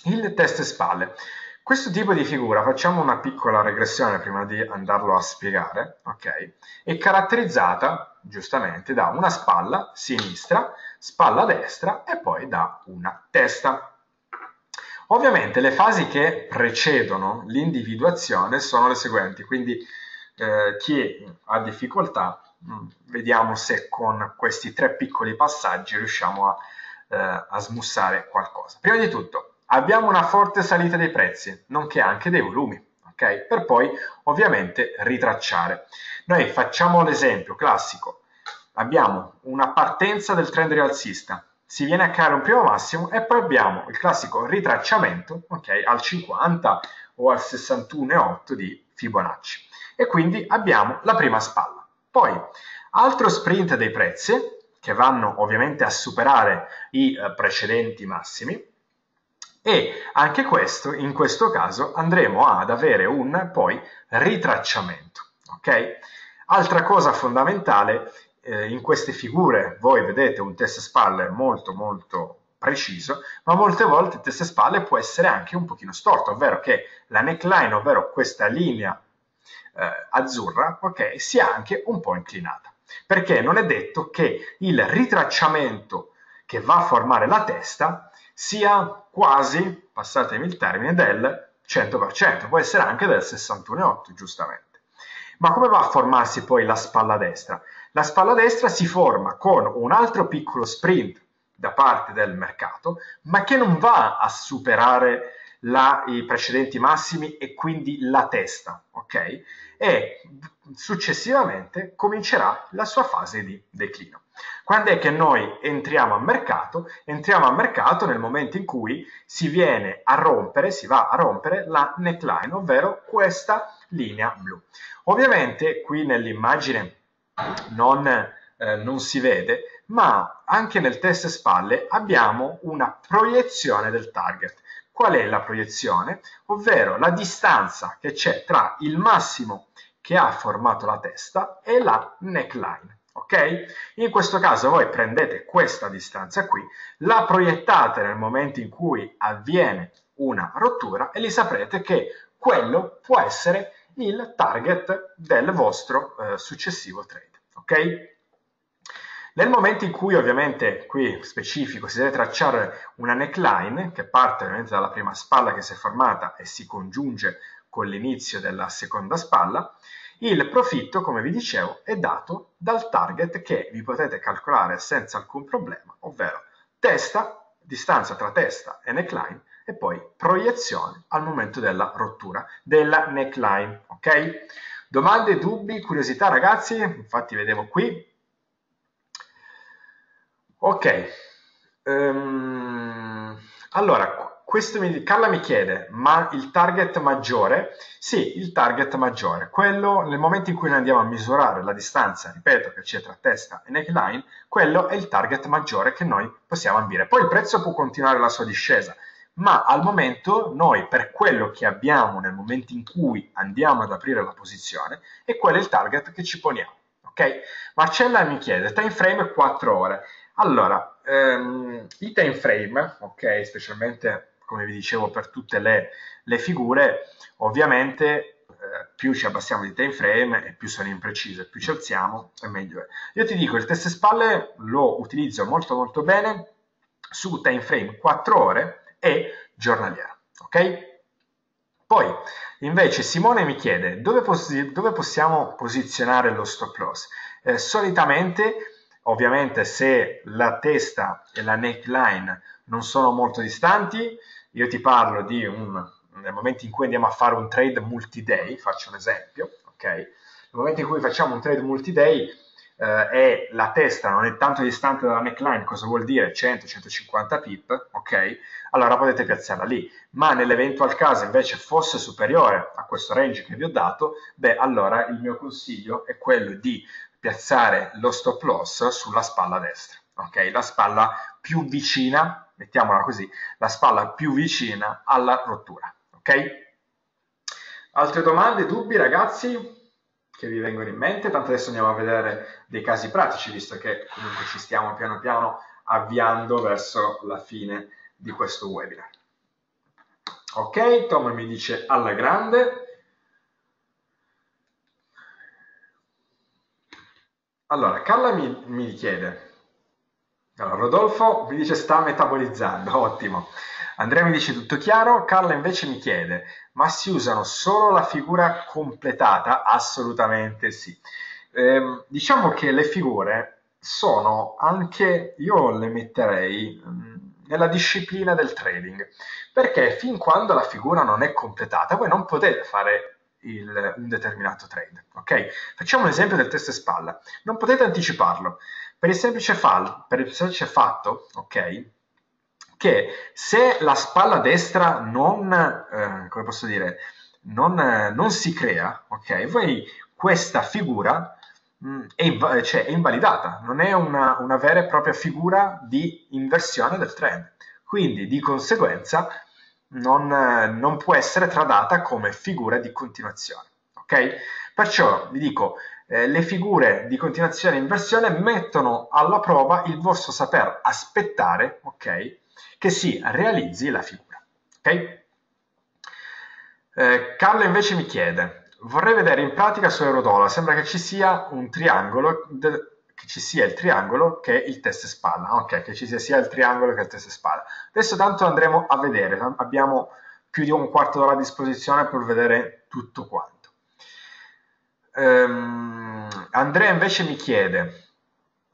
A: Il test e spalle. Questo tipo di figura, facciamo una piccola regressione prima di andarlo a spiegare, ok? È caratterizzata giustamente da una spalla sinistra, spalla destra e poi da una testa. Ovviamente le fasi che precedono l'individuazione sono le seguenti, quindi eh, chi ha difficoltà mm, vediamo se con questi tre piccoli passaggi riusciamo a, eh, a smussare qualcosa. Prima di tutto abbiamo una forte salita dei prezzi, nonché anche dei volumi, ok? Per poi ovviamente ritracciare. Noi facciamo l'esempio classico, abbiamo una partenza del trend rialzista, si viene a creare un primo massimo e poi abbiamo il classico ritracciamento, ok? Al 50 o al 61,8 di Fibonacci. E quindi abbiamo la prima spalla. Poi, altro sprint dei prezzi, che vanno ovviamente a superare i eh, precedenti massimi, e anche questo, in questo caso, andremo ad avere un poi ritracciamento. Ok? Altra cosa fondamentale, eh, in queste figure voi vedete un test spalle molto molto preciso, ma molte volte il test spalle può essere anche un pochino storto, ovvero che la neckline, ovvero questa linea eh, azzurra, ok, sia anche un po' inclinata. Perché non è detto che il ritracciamento che va a formare la testa sia quasi, passatemi il termine, del 100%, può essere anche del 61,8 giustamente. Ma come va a formarsi poi la spalla destra? La spalla destra si forma con un altro piccolo sprint da parte del mercato, ma che non va a superare la, i precedenti massimi e quindi la testa, ok? E successivamente comincerà la sua fase di declino. Quando è che noi entriamo a mercato? Entriamo a mercato nel momento in cui si viene a rompere, si va a rompere la neckline, ovvero questa linea blu. Ovviamente qui nell'immagine non, eh, non si vede, ma anche nel test spalle abbiamo una proiezione del target. Qual è la proiezione? Ovvero la distanza che c'è tra il massimo che ha formato la testa e la neckline. Ok? In questo caso voi prendete questa distanza qui, la proiettate nel momento in cui avviene una rottura e li saprete che quello può essere il target del vostro eh, successivo trade. Ok? Nel momento in cui ovviamente qui specifico si deve tracciare una neckline che parte ovviamente dalla prima spalla che si è formata e si congiunge con l'inizio della seconda spalla, il profitto, come vi dicevo, è dato dal target che vi potete calcolare senza alcun problema, ovvero testa, distanza tra testa e neckline e poi proiezione al momento della rottura della neckline, ok? Domande, dubbi, curiosità ragazzi? Infatti vedevo qui. Ok, um, allora, mi, Carla mi chiede, ma il target maggiore? Sì, il target maggiore, quello nel momento in cui noi andiamo a misurare la distanza, ripeto, che c'è tra testa e neckline, quello è il target maggiore che noi possiamo ambire. Poi il prezzo può continuare la sua discesa, ma al momento noi per quello che abbiamo nel momento in cui andiamo ad aprire la posizione, è quello il target che ci poniamo. Ok? Marcella mi chiede, time frame 4 ore. Allora, ehm, i time frame, ok, specialmente come vi dicevo per tutte le, le figure, ovviamente eh, più ci abbassiamo di time frame e più sono imprecise, più ci alziamo e meglio è. Io ti dico, il test spalle lo utilizzo molto molto bene su time frame 4 ore e giornaliera, ok? Poi, invece, Simone mi chiede dove, posi- dove possiamo posizionare lo stop loss? Eh, solitamente Ovviamente se la testa e la neckline non sono molto distanti, io ti parlo di un, nel momento in cui andiamo a fare un trade multi-day, faccio un esempio, ok? Nel momento in cui facciamo un trade multi-day eh, e la testa non è tanto distante dalla neckline, cosa vuol dire? 100-150 pip, ok? Allora potete piazzarla lì, ma nell'eventual caso invece fosse superiore a questo range che vi ho dato, beh allora il mio consiglio è quello di piazzare lo stop loss sulla spalla destra, ok? La spalla più vicina, mettiamola così, la spalla più vicina alla rottura, ok? Altre domande, dubbi ragazzi che vi vengono in mente? Tanto adesso andiamo a vedere dei casi pratici, visto che comunque ci stiamo piano piano avviando verso la fine di questo webinar. Ok, Tom mi dice alla grande, Allora, Carla mi, mi chiede, allora, Rodolfo mi dice sta metabolizzando, (laughs) ottimo. Andrea mi dice tutto chiaro, Carla invece mi chiede, ma si usano solo la figura completata? Assolutamente sì. Eh, diciamo che le figure sono anche, io le metterei mm, nella disciplina del trading, perché fin quando la figura non è completata, voi non potete fare il, un determinato trade. Ok? Facciamo un esempio del test e spalla. Non potete anticiparlo per il semplice, fall, per il semplice fatto, ok? Che se la spalla destra non, eh, come posso dire, non, eh, non, si crea, ok? Voi questa figura mh, mm, è, cioè, è, invalidata, non è una, una vera e propria figura di inversione del trend. Quindi di conseguenza non, non può essere tradata come figura di continuazione. Ok? Perciò vi dico, eh, le figure di continuazione e inversione mettono alla prova il vostro saper aspettare, ok? Che si realizzi la figura. Ok? Eh, Carlo invece mi chiede, vorrei vedere in pratica su Eurodollar, sembra che ci sia un triangolo de- che ci sia il triangolo che il test spalla, ok, che ci sia sia il triangolo che il test spalla. Adesso tanto andremo a vedere, abbiamo più di un quarto d'ora a disposizione per vedere tutto quanto. Um, Andrea invece mi chiede,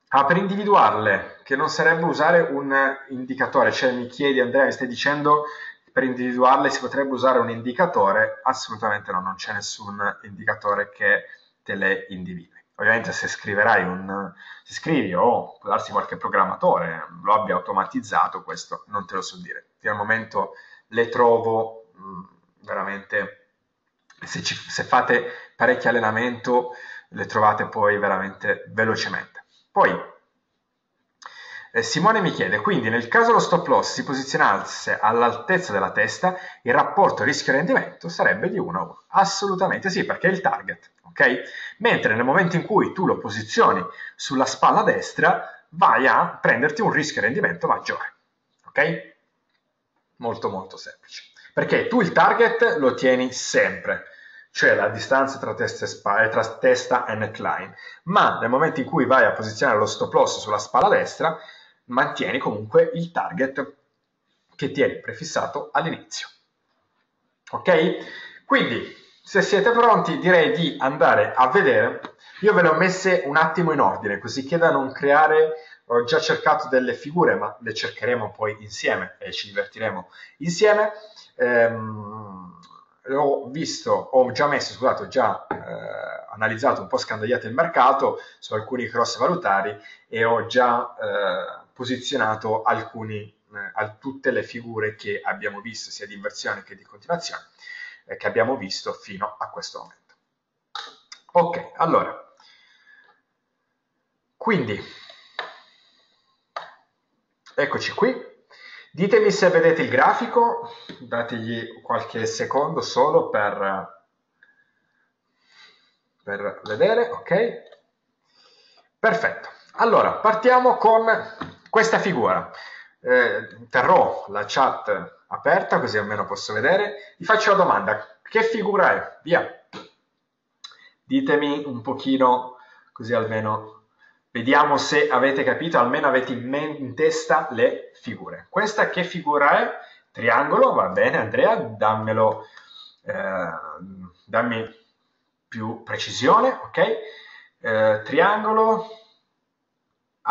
A: ah, per individuarle, che non sarebbe usare un indicatore, cioè mi chiedi Andrea, mi stai dicendo per individuarle si potrebbe usare un indicatore? Assolutamente no, non c'è nessun indicatore che te le individui. Ovviamente se scriverai un, se scrivi o può darsi qualche programmatore lo abbia automatizzato, questo non te lo so dire. Io al momento le trovo mh, mm, veramente, se, ci, se fate parecchio allenamento, le trovate poi veramente velocemente. Poi Simone mi chiede, quindi nel caso lo stop loss si posizionasse all'altezza della testa, il rapporto rischio-rendimento sarebbe di 1 a 1. Assolutamente sì, perché è il target, ok? Mentre nel momento in cui tu lo posizioni sulla spalla destra, vai a prenderti un rischio-rendimento maggiore, ok? Molto molto semplice. Perché tu il target lo tieni sempre, cioè la distanza tra testa e, spalla, tra testa e neckline, ma nel momento in cui vai a posizionare lo stop loss sulla spalla destra, mantieni comunque il target che ti eri prefissato all'inizio. Ok? Quindi, se siete pronti, direi di andare a vedere. Io ve le ho messe un attimo in ordine, così che da non creare, ho già cercato delle figure, ma le cercheremo poi insieme e ci divertiremo insieme. Ehm, ho visto, ho già messo, scusate, ho già eh, analizzato un po' scandagliato il mercato su alcuni cross valutari e ho già eh, posizionato alcuni, eh, a tutte le figure che abbiamo visto, sia di inversione che di continuazione, eh, che abbiamo visto fino a questo momento. Ok, allora, quindi, eccoci qui. Ditemi se vedete il grafico, dategli qualche secondo solo per, per vedere, ok? Perfetto. Allora, partiamo con questa figura. Eh, terrò la chat aperta così almeno posso vedere. Vi faccio la domanda, che figura è? Via. Ditemi un pochino così almeno vediamo se avete capito, almeno avete in, in testa le figure. Questa che figura è? Triangolo, va bene Andrea, dammelo, eh, dammi più precisione, ok? Eh, triangolo,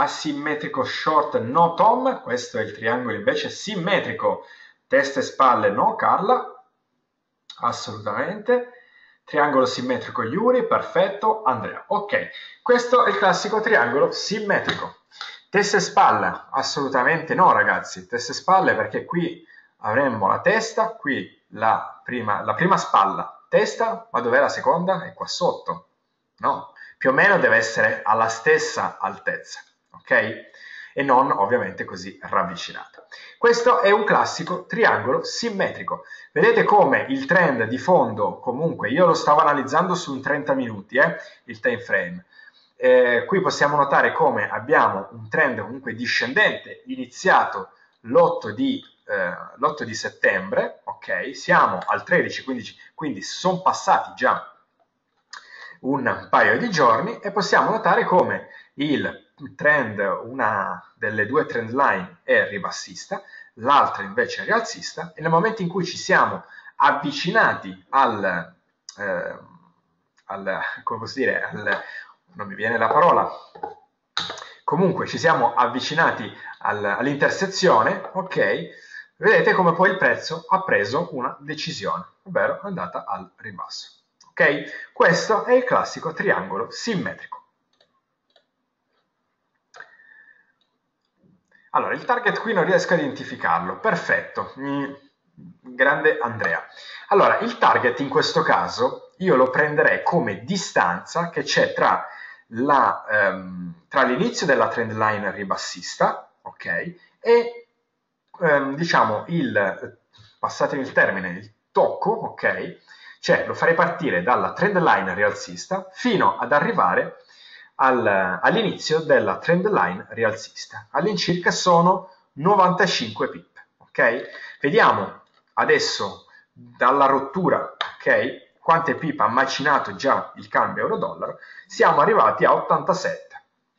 A: asimmetrico short no Tom, questo è il triangolo invece simmetrico, testa e spalle no Carla, assolutamente, triangolo simmetrico Yuri, perfetto, Andrea, ok, questo è il classico triangolo simmetrico. Testa e spalle, assolutamente no ragazzi, testa e spalle perché qui avremmo la testa, qui la prima, la prima spalla, testa, ma dov'è la seconda? È qua sotto, no? Più o meno deve essere alla stessa altezza ok? E non ovviamente così ravvicinato. Questo è un classico triangolo simmetrico. Vedete come il trend di fondo, comunque, io lo stavo analizzando su un 30 minuti, eh, il time frame. Eh, qui possiamo notare come abbiamo un trend comunque discendente iniziato l'8 di, eh, l'8 di settembre, ok? Siamo al 13-15, quindi sono passati già un paio di giorni e possiamo notare come il trend, una delle due trend line è ribassista, l'altra invece è rialzista e nel momento in cui ci siamo avvicinati al, eh, al come posso dire, al, non mi viene la parola, comunque ci siamo avvicinati al, all'intersezione, ok, vedete come poi il prezzo ha preso una decisione, ovvero è andata al ribasso. Ok? Questo è il classico triangolo simmetrico. Allora, il target qui non riesco a identificarlo. Perfetto, grande Andrea. Allora, il target in questo caso io lo prenderei come distanza che c'è tra, la, ehm, tra l'inizio della trend line ribassista, ok, e ehm, diciamo il, passatemi il termine, il tocco, ok, cioè lo farei partire dalla trend line rialzista fino ad arrivare all'inizio della trend line rialzista. All'incirca sono 95 pip. Ok? Vediamo adesso dalla rottura, ok? Quante pip ha macinato già il cambio euro-dollaro? Siamo arrivati a 87.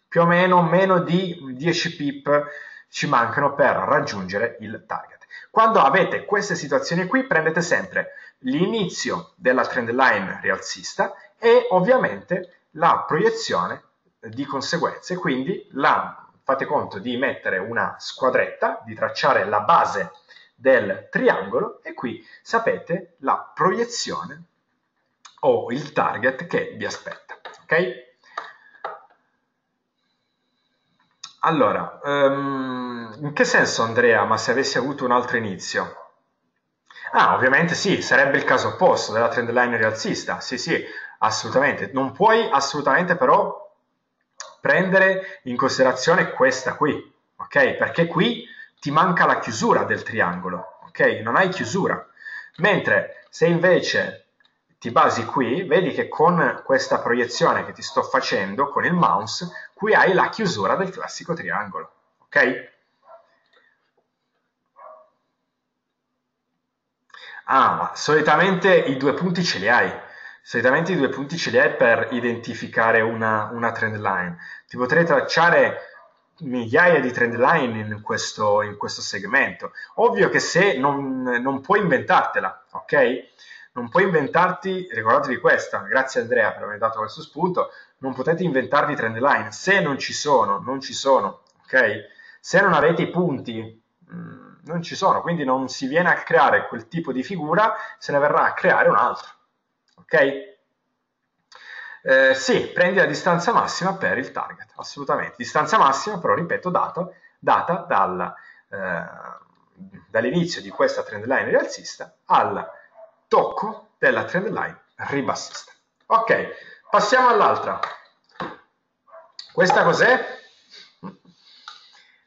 A: Più o meno meno di 10 pip ci mancano per raggiungere il target. Quando avete queste situazioni qui, prendete sempre l'inizio della trend line rialzista e ovviamente la proiezione di conseguenze, quindi la, fate conto di mettere una squadretta, di tracciare la base del triangolo e qui sapete la proiezione o il target che vi aspetta. Ok? Allora, um, in che senso Andrea, ma se avessi avuto un altro inizio? Ah, ovviamente sì, sarebbe il caso opposto della trend line rialzista, sì sì, assolutamente. Non puoi assolutamente però prendere in considerazione questa qui, ok? Perché qui ti manca la chiusura del triangolo, ok? Non hai chiusura. Mentre se invece ti basi qui, vedi che con questa proiezione che ti sto facendo con il mouse, qui hai la chiusura del classico triangolo, ok? Ah, ma solitamente i due punti ce li hai. Solitamente i due punti ce li hai per identificare una, una trend line. Ti potrei tracciare migliaia di trend line in questo, in questo segmento. Ovvio che se non, non, puoi inventartela, ok? Non puoi inventarti, ricordatevi questa, grazie Andrea per aver dato questo spunto, non potete inventarvi trend line. Se non ci sono, non ci sono, ok? Se non avete i punti, mm, non ci sono, quindi non si viene a creare quel tipo di figura, se ne verrà a creare un altro ok? Eh, sì, prendi la distanza massima per il target, assolutamente. Distanza massima, però, ripeto, dato data dal, eh, dall'inizio di questa trend line rialzista al tocco della trend line ribassista. Ok, passiamo all'altra. Questa cos'è?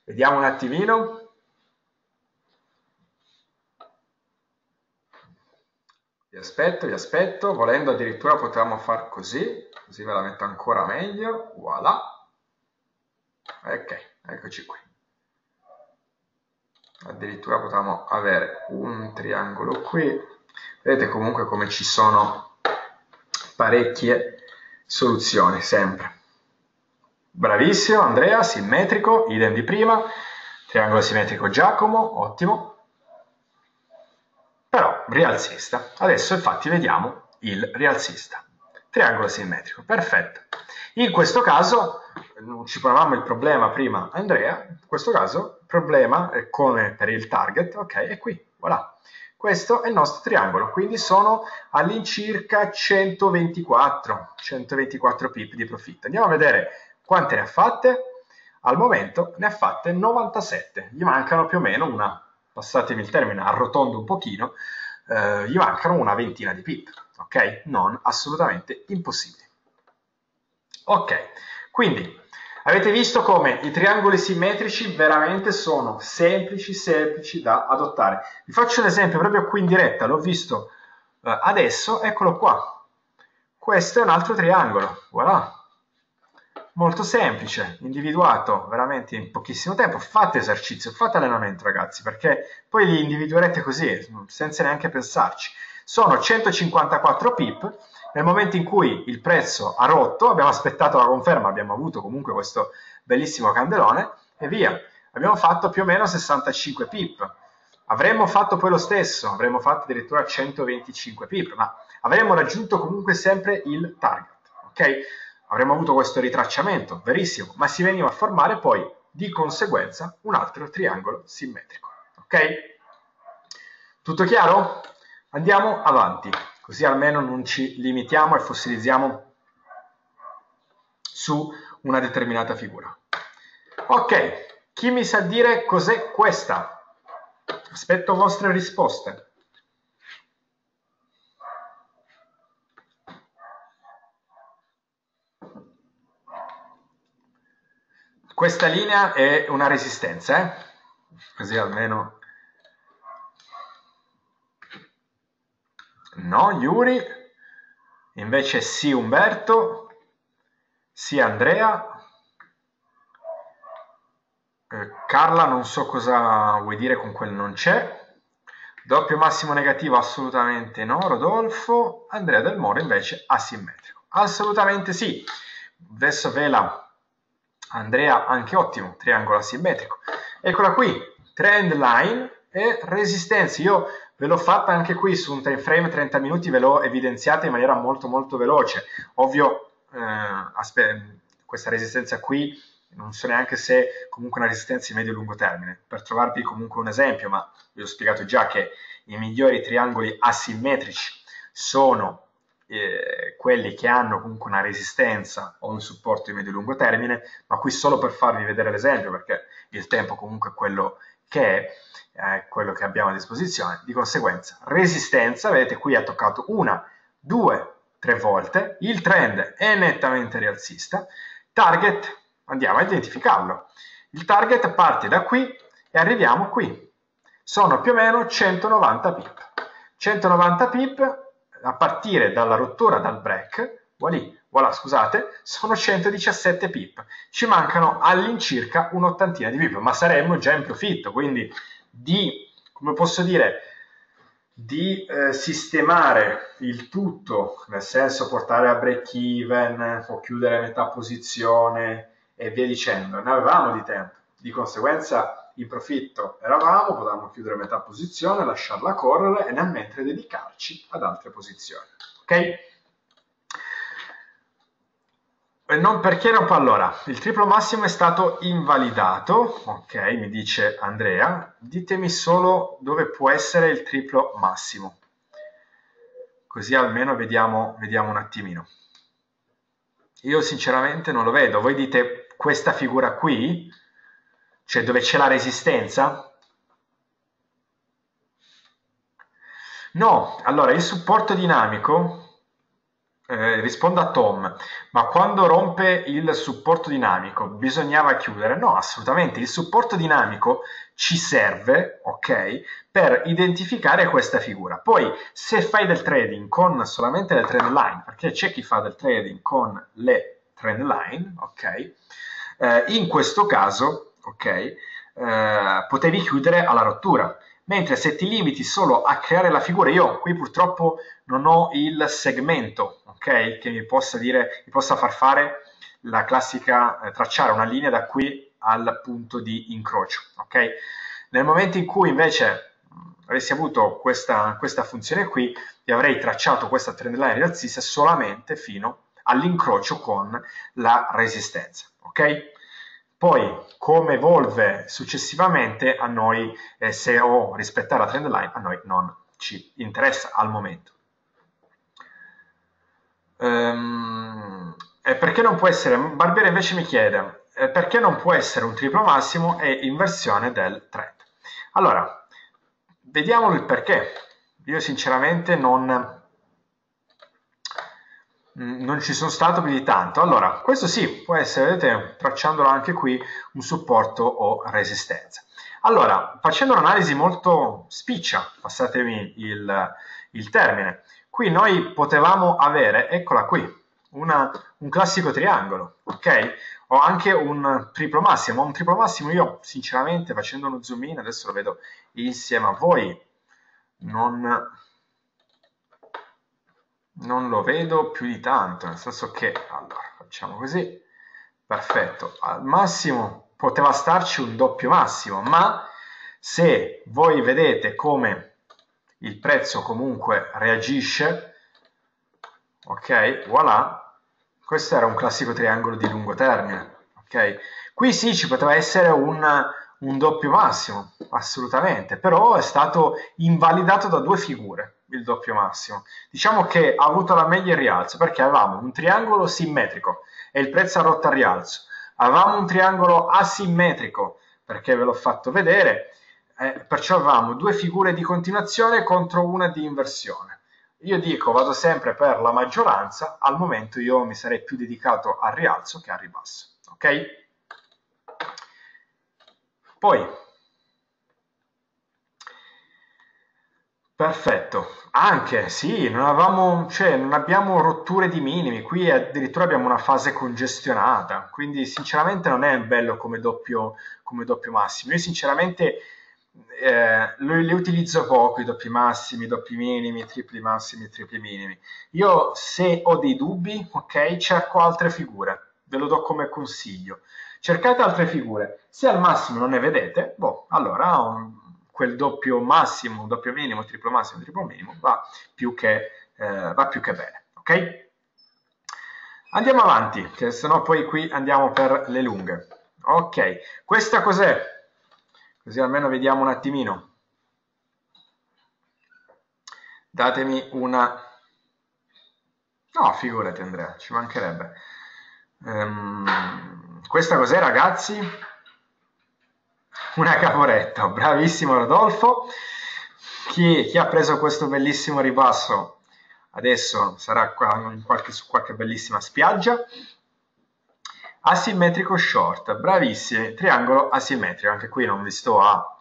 A: Vediamo un attimino. Vi aspetto, vi aspetto, volendo addirittura potremmo far così, così ve la metto ancora meglio, voilà. Ok, eccoci qui. Addirittura potremmo avere un triangolo qui, vedete comunque come ci sono parecchie soluzioni sempre. Bravissimo Andrea, simmetrico, idem di prima, triangolo simmetrico Giacomo, ottimo però rialzista. Adesso infatti vediamo il rialzista. Triangolo simmetrico, perfetto. In questo caso, ci ponevamo il problema prima Andrea, in questo caso il problema è come per il target, ok, è qui, voilà. Questo è il nostro triangolo, quindi sono all'incirca 124, 124 pip di profitto. Andiamo a vedere quante ne ha fatte. Al momento ne ha fatte 97, gli mancano più o meno una passatemi il termine, arrotondo un pochino, eh, gli mancano una ventina di pip, ok? Non assolutamente impossibile. Ok, quindi avete visto come i triangoli simmetrici veramente sono semplici, semplici da adottare. Vi faccio un esempio proprio qui in diretta, l'ho visto eh, adesso, eccolo qua. Questo è un altro triangolo, voilà molto semplice, individuato veramente in pochissimo tempo. Fate esercizio, fate allenamento ragazzi, perché poi li individuerete così, senza neanche pensarci. Sono 154 pip, nel momento in cui il prezzo ha rotto, abbiamo aspettato la conferma, abbiamo avuto comunque questo bellissimo candelone e via. Abbiamo fatto più o meno 65 pip. Avremmo fatto poi lo stesso, avremmo fatto addirittura 125 pip, ma avremmo raggiunto comunque sempre il target. Ok? Avremmo avuto questo ritracciamento, verissimo, ma si veniva a formare poi di conseguenza un altro triangolo simmetrico. Ok? Tutto chiaro? Andiamo avanti, così almeno non ci limitiamo e fossilizziamo su una determinata figura. Ok, chi mi sa dire cos'è questa? Aspetto vostre risposte. Questa linea è una resistenza, eh? così almeno... No, Yuri, invece sì Umberto, sì Andrea, eh, Carla non so cosa vuoi dire con quel non c'è, doppio massimo negativo assolutamente no, Rodolfo, Andrea Del Moro invece asimmetrico, assolutamente sì, adesso ve la Andrea, anche ottimo, triangolo asimmetrico. Eccola qui, trend line e resistenza. Io ve l'ho fatta anche qui su un time frame 30 minuti, ve l'ho evidenziata in maniera molto molto veloce. Ovvio, eh, questa resistenza qui non so neanche se comunque una resistenza in medio-lungo termine. Per trovarvi comunque un esempio, ma vi ho spiegato già che i migliori triangoli asimmetrici sono eh, quelli che hanno comunque una resistenza o un supporto di medio-lungo termine, ma qui solo per farvi vedere l'esempio, perché il tempo comunque è quello che è, è quello che abbiamo a disposizione. Di conseguenza, resistenza, vedete qui ha toccato una, due, tre volte, il trend è nettamente rialzista, target, andiamo a identificarlo. Il target parte da qui e arriviamo qui. Sono più o meno 190 pip. 190 pip a partire dalla rottura dal break, voilà, voilà, scusate, sono 117 pip. Ci mancano all'incirca un'ottantina di pip, ma saremmo già in profitto, quindi di, come posso dire, di eh, sistemare il tutto, nel senso portare a break even o chiudere a metà posizione e via dicendo, ne avevamo di tempo. Di conseguenza in profitto eravamo, potevamo chiudere metà posizione, lasciarla correre e nel mentre dedicarci ad altre posizioni. Ok? E non perché non allora, il triplo massimo è stato invalidato, ok, mi dice Andrea, ditemi solo dove può essere il triplo massimo, così almeno vediamo, vediamo un attimino. Io sinceramente non lo vedo, voi dite questa figura qui, Cioè dove c'è la resistenza? No, allora il supporto dinamico eh, rispondo a Tom, ma quando rompe il supporto dinamico bisognava chiudere? No, assolutamente. Il supporto dinamico ci serve, ok, per identificare questa figura. Poi, se fai del trading con solamente le trend line, perché c'è chi fa del trading con le trend line, ok, eh, in questo caso, ok, eh, potevi chiudere alla rottura Mentre se ti limiti solo a creare la figura, io qui purtroppo non ho il segmento, ok? Che mi possa dire, mi possa far fare la classica, eh, tracciare una linea da qui al punto di incrocio, ok? Nel momento in cui invece avessi avuto questa, questa funzione qui, vi avrei tracciato questa trend line rialzista solamente fino all'incrocio con la resistenza, ok? Poi come evolve successivamente a noi, eh, se o rispettare la trend line, a noi non ci interessa al momento. Ehm, perché non può essere, Barbiere invece mi chiede, eh, perché non può essere un triplo massimo e inversione del trend? Allora, vediamolo il perché. Io sinceramente non, non ci sono stato più di tanto. Allora, questo sì, può essere, vedete, tracciandolo anche qui, un supporto o resistenza. Allora, facendo un'analisi molto spiccia, passatemi il, il, termine, qui noi potevamo avere, eccola qui, una, un classico triangolo, ok? O anche un triplo massimo. Un triplo massimo io, sinceramente, facendo uno zoom in, adesso lo vedo insieme a voi, non non lo vedo più di tanto, nel senso che, allora, facciamo così, perfetto, al massimo poteva starci un doppio massimo, ma se voi vedete come il prezzo comunque reagisce, ok, voilà, questo era un classico triangolo di lungo termine, ok? Qui sì, ci poteva essere un, un doppio massimo, assolutamente, però è stato invalidato da due figure, il doppio massimo. Diciamo che ha avuto la meglio il rialzo perché avevamo un triangolo simmetrico e il prezzo ha rotto al rialzo. Avevamo un triangolo asimmetrico perché ve l'ho fatto vedere, eh, perciò avevamo due figure di continuazione contro una di inversione. Io dico, vado sempre per la maggioranza, al momento io mi sarei più dedicato al rialzo che al ribasso. Ok? Poi, Perfetto, anche sì, non, avevamo, cioè, non abbiamo rotture di minimi, qui addirittura abbiamo una fase congestionata, quindi sinceramente non è bello come doppio, come doppio massimo. Io sinceramente eh, li utilizzo poco i doppi massimi, i doppi minimi, i tripli massimi, i tripli minimi. Io se ho dei dubbi, ok, cerco altre figure, ve lo do come consiglio. Cercate altre figure, se al massimo non ne vedete, boh, allora un, quel doppio massimo, doppio minimo, triplo massimo, triplo minimo va più che, eh, va più che bene. Ok? Andiamo avanti, che sennò poi qui andiamo per le lunghe. Ok, questa cos'è? Così almeno vediamo un attimino. Datemi una... No, figurati Andrea, ci mancherebbe. Um, questa cos'è ragazzi? Una caporetta, bravissimo Rodolfo. Chi, chi, ha preso questo bellissimo ribasso? Adesso sarà qua qualche, su qualche bellissima spiaggia. Asimmetrico short, bravissimi, triangolo asimmetrico, anche qui non vi sto a...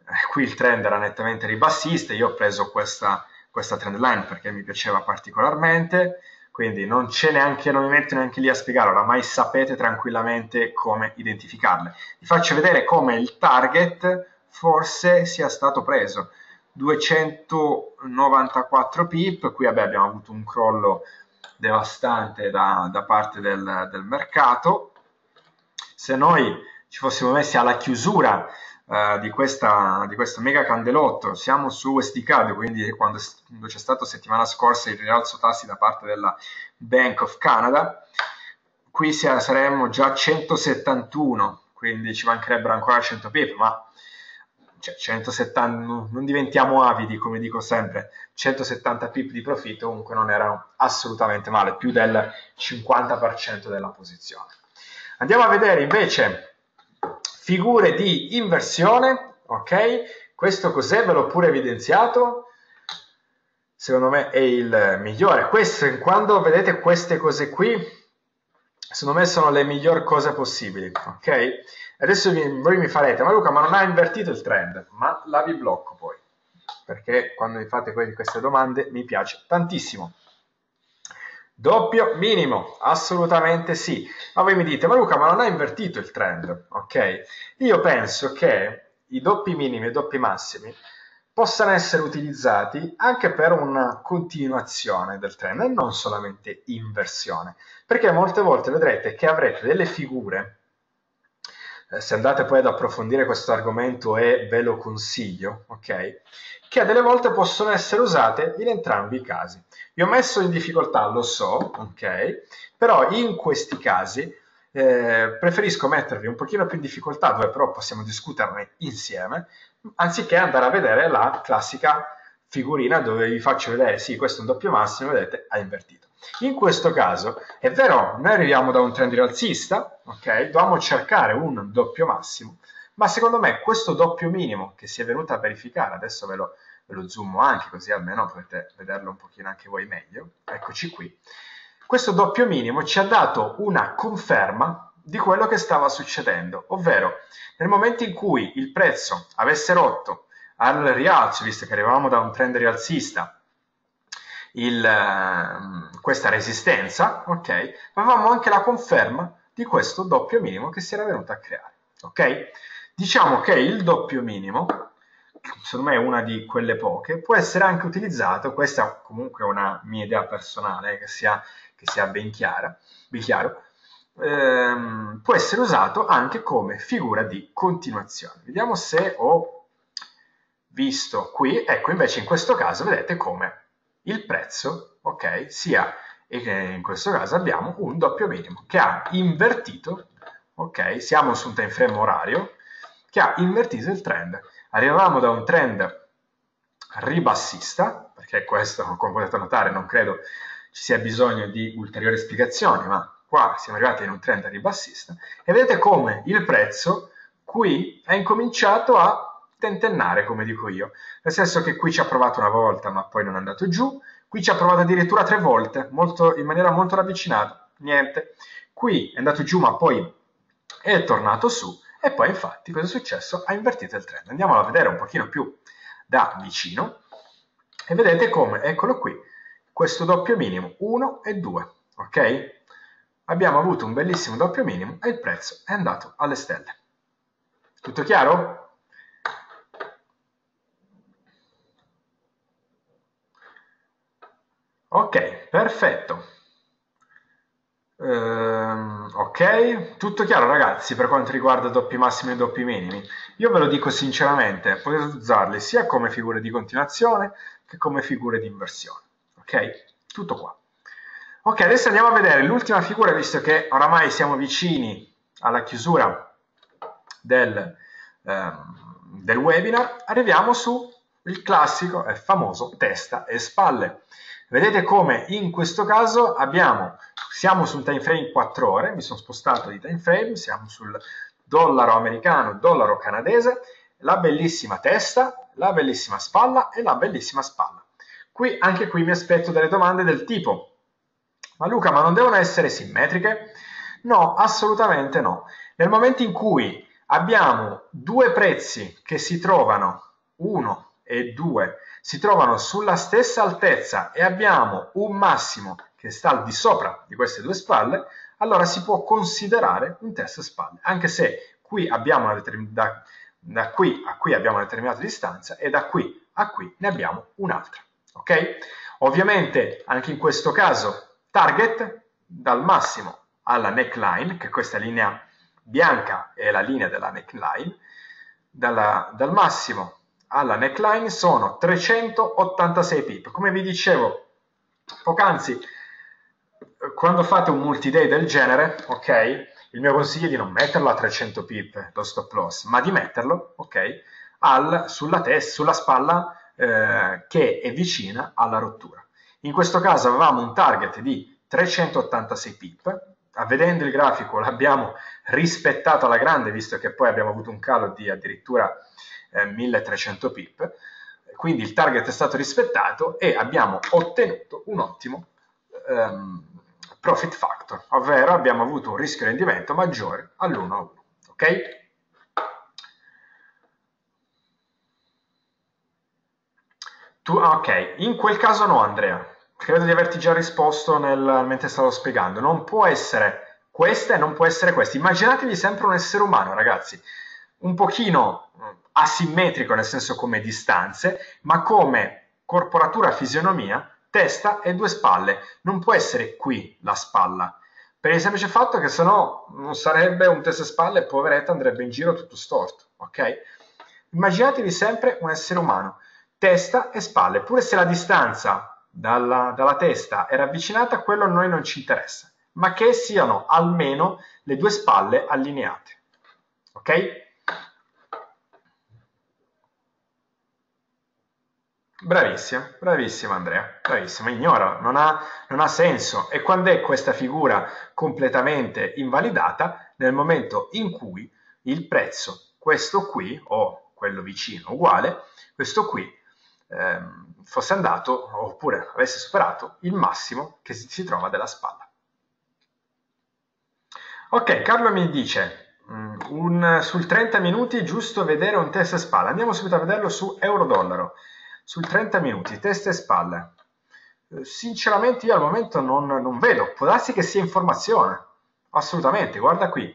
A: Eh, qui il trend era nettamente ribassista, io ho preso questa, questa trend line perché mi piaceva particolarmente quindi non c'è neanche, non mi metto neanche lì a spiegare, oramai sapete tranquillamente come identificarle. Vi faccio vedere come il target forse sia stato preso. 294 pip, qui vabbè, abbiamo avuto un crollo devastante da, da parte del, del mercato. Se noi ci fossimo messi alla chiusura uh, di, questa, di questo mega candelotto. Siamo su USD quindi quando, quando c'è stato settimana scorsa il rialzo tassi da parte della Bank of Canada, qui saremmo già a 171, quindi ci mancherebbero ancora 100 pip, ma cioè 170, non diventiamo avidi come dico sempre, 170 pip di profitto comunque non erano assolutamente male, più del 50% della posizione. Andiamo a vedere invece figure di inversione, ok? Questo cos'è? Ve l'ho pure evidenziato. Secondo me è il migliore. Questo, quando vedete queste cose qui, secondo me sono le migliori cose possibili, ok? Adesso voi mi farete, ma Luca, ma non ha invertito il trend? Ma la vi blocco poi, perché quando mi fate queste domande mi piace tantissimo. Doppio minimo, assolutamente sì. Ma voi mi dite, ma Luca, ma non ha invertito il trend, ok? Io penso che i doppi minimi e i doppi massimi possano essere utilizzati anche per una continuazione del trend e non solamente inversione, perché molte volte vedrete che avrete delle figure, se andate poi ad approfondire questo argomento e ve lo consiglio, ok? Che delle volte possono essere usate in entrambi i casi. Vi ho messo in difficoltà, lo so, ok? Però in questi casi eh, preferisco mettervi un pochino più in difficoltà, dove però possiamo discuterne insieme, anziché andare a vedere la classica figurina dove vi faccio vedere, sì, questo è un doppio massimo, vedete, ha invertito. In questo caso, è vero, noi arriviamo da un trend rialzista, ok? Dobbiamo cercare un doppio massimo, ma secondo me questo doppio minimo che si è venuto a verificare, adesso ve lo ve lo zoom anche così almeno potete vederlo un pochino anche voi meglio, eccoci qui. Questo doppio minimo ci ha dato una conferma di quello che stava succedendo, ovvero nel momento in cui il prezzo avesse rotto al rialzo, visto che arrivavamo da un trend rialzista, il, uh, questa resistenza, ok, avevamo anche la conferma di questo doppio minimo che si era venuto a creare, ok? Diciamo che il doppio minimo secondo me è una di quelle poche, può essere anche utilizzato, questa comunque è una mia idea personale, che sia, che sia ben chiara, ben chiaro, ehm, può essere usato anche come figura di continuazione. Vediamo se ho visto qui, ecco invece in questo caso vedete come il prezzo, ok, sia, e in questo caso abbiamo un doppio minimo che ha invertito, ok, siamo su un time frame orario, che ha invertito il trend. Arrivavamo da un trend ribassista, perché questo, come potete notare, non credo ci sia bisogno di ulteriori spiegazioni, ma qua siamo arrivati in un trend ribassista, e vedete come il prezzo qui ha incominciato a tentennare, come dico io, nel senso che qui ci ha provato una volta, ma poi non è andato giù, qui ci ha provato addirittura tre volte, molto, in maniera molto ravvicinata, niente, qui è andato giù, ma poi è tornato su, e poi infatti cosa è successo? Ha invertito il trend. Andiamolo a vedere un pochino più da vicino e vedete come, eccolo qui, questo doppio minimo 1 e 2, ok? Abbiamo avuto un bellissimo doppio minimo e il prezzo è andato alle stelle. Tutto chiaro? Ok, perfetto. Ehm, ok, tutto chiaro ragazzi per quanto riguarda doppi massimi e doppi minimi. Io ve lo dico sinceramente, potete usarli sia come figure di continuazione che come figure di inversione. Ok? Tutto qua. Ok, adesso andiamo a vedere l'ultima figura, visto che oramai siamo vicini alla chiusura del, ehm, del webinar, arriviamo sul classico e famoso testa e spalle. Vedete come in questo caso abbiamo, siamo su un time frame 4 ore, mi sono spostato di time frame, siamo sul dollaro americano, dollaro canadese, la bellissima testa, la bellissima spalla e la bellissima spalla. Qui, anche qui mi aspetto delle domande del tipo, ma Luca, ma non devono essere simmetriche? No, assolutamente no. Nel momento in cui abbiamo due prezzi che si trovano, 1 e 2, si trovano sulla stessa altezza e abbiamo un massimo che sta al di sopra di queste due spalle, allora si può considerare un test spalle, anche se qui determinata, da qui a qui abbiamo una determinata distanza e da qui a qui ne abbiamo un'altra. Ok? Ovviamente anche in questo caso target dal massimo alla neckline, che questa linea bianca è la linea della neckline, dalla, dal massimo alla neckline sono 386 pip. Come vi dicevo poc'anzi, quando fate un multi-day del genere, ok, il mio consiglio è di non metterlo a 300 pip lo stop loss, ma di metterlo, ok, al, sulla, testa, sulla spalla eh, che è vicina alla rottura. In questo caso avevamo un target di 386 pip, vedendo il grafico l'abbiamo rispettato alla grande, visto che poi abbiamo avuto un calo di addirittura eh, 1300 pip, quindi il target è stato rispettato e abbiamo ottenuto un ottimo ehm, profit factor, ovvero abbiamo avuto un rischio rendimento maggiore all'1 a 1. Ok? Tu, ok, in quel caso no Andrea, credo di averti già risposto nel, mentre stavo spiegando, non può essere questa e non può essere questa. Immaginatevi sempre un essere umano, ragazzi, un pochino mm, asimmetrico nel senso come distanze, ma come corporatura fisionomia, testa e due spalle. Non può essere qui la spalla, per il semplice fatto che sennò non sarebbe un testa e spalle, poveretto andrebbe in giro tutto storto, ok? Immaginatevi sempre un essere umano testa e spalle, pure se la distanza dalla, dalla testa è ravvicinata, quello a noi non ci interessa, ma che siano almeno le due spalle allineate. Ok? Bravissimo, bravissimo Andrea, bravissimo, ignora, non ha, non ha senso. E quando è questa figura completamente invalidata? Nel momento in cui il prezzo, questo qui, o quello vicino uguale, questo qui ehm, fosse andato oppure avesse superato il massimo che si, trova della spalla. Ok, Carlo mi dice um, un, sul 30 minuti giusto vedere un test e spalla. Andiamo subito a vederlo su euro-dollaro. Sul 30 minuti, test e spalle. Eh, sinceramente io al momento non, non vedo, può darsi che sia informazione, assolutamente, guarda qui,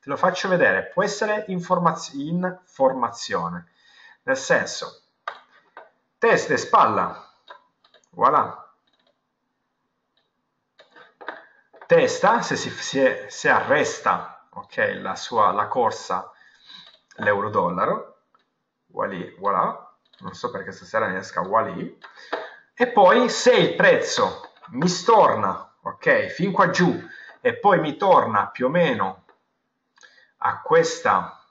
A: te lo faccio vedere, può essere informaz- informazione, nel senso, testa e spalla, voilà. Testa, se si, si, si arresta okay, la, sua, la corsa, l'euro-dollaro, voilà, voilà, non so perché stasera ne esca voilà, e poi se il prezzo mi storna, ok, fin qua giù, e poi mi torna più o meno a questa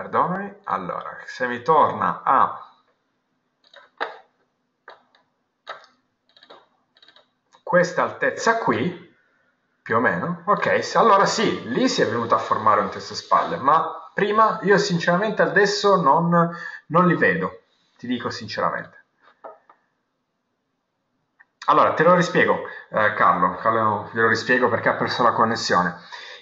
A: perdonami, allora, se mi torna a questa altezza qui, più o meno, ok, allora sì, lì si è venuto a formare un testo spalle, ma prima io sinceramente adesso non, non li vedo, ti dico sinceramente. Allora, te lo rispiego, eh, Carlo, Carlo, ve lo rispiego perché ha perso la connessione.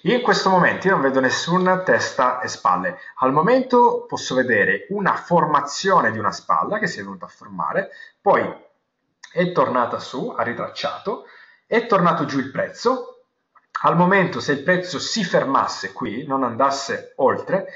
A: Io in questo momento io non vedo nessuna testa e spalle. Al momento posso vedere una formazione di una spalla che si è venuta a formare, poi è tornata su, ha ritracciato, è tornato giù il prezzo. Al momento se il prezzo si fermasse qui, non andasse oltre,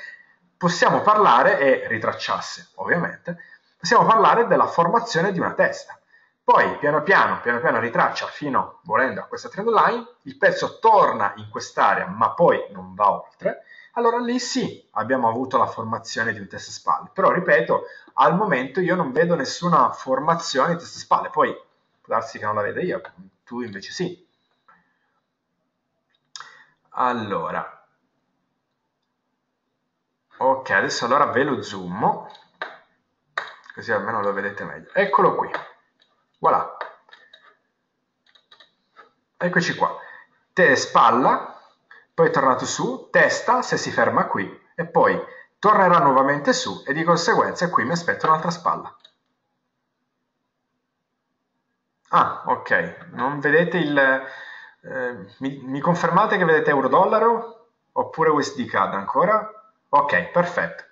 A: possiamo parlare, e ritracciasse ovviamente, possiamo parlare della formazione di una testa. Poi piano piano, piano piano ritraccia fino, volendo, a questa trend line, il pezzo torna in quest'area ma poi non va oltre, allora lì sì abbiamo avuto la formazione di un test spalle. Però ripeto, al momento io non vedo nessuna formazione di test spalle, poi può darsi che non la veda io, tu invece sì. Allora, ok, adesso allora ve lo zoom, così almeno lo vedete meglio. Eccolo qui. Voilà. Eccoci qua. Te spalla, poi è tornato su, testa se si ferma qui e poi tornerà nuovamente su e di conseguenza qui mi aspetto un'altra spalla. Ah, ok. Non vedete il... Eh, mi, mi, confermate che vedete euro-dollaro? Oppure USD CAD ancora? Ok, perfetto.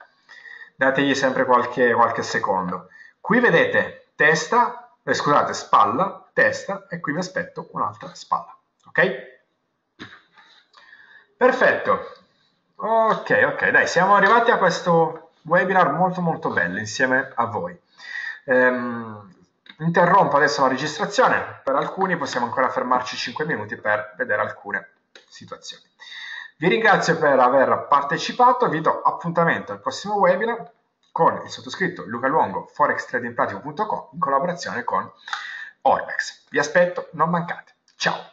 A: Dategli sempre qualche, qualche secondo. Qui vedete testa, eh, scusate, spalla, testa e qui mi aspetto un'altra spalla. Ok? Perfetto. Ok, ok, dai, siamo arrivati a questo webinar molto molto bello insieme a voi. Ehm, interrompo adesso la registrazione, per alcuni possiamo ancora fermarci 5 minuti per vedere alcune situazioni. Vi ringrazio per aver partecipato, vi do appuntamento al prossimo webinar con il sottoscritto Luca Luongo, forextradingpratico.com in collaborazione con Orbex. Vi aspetto, non mancate. Ciao!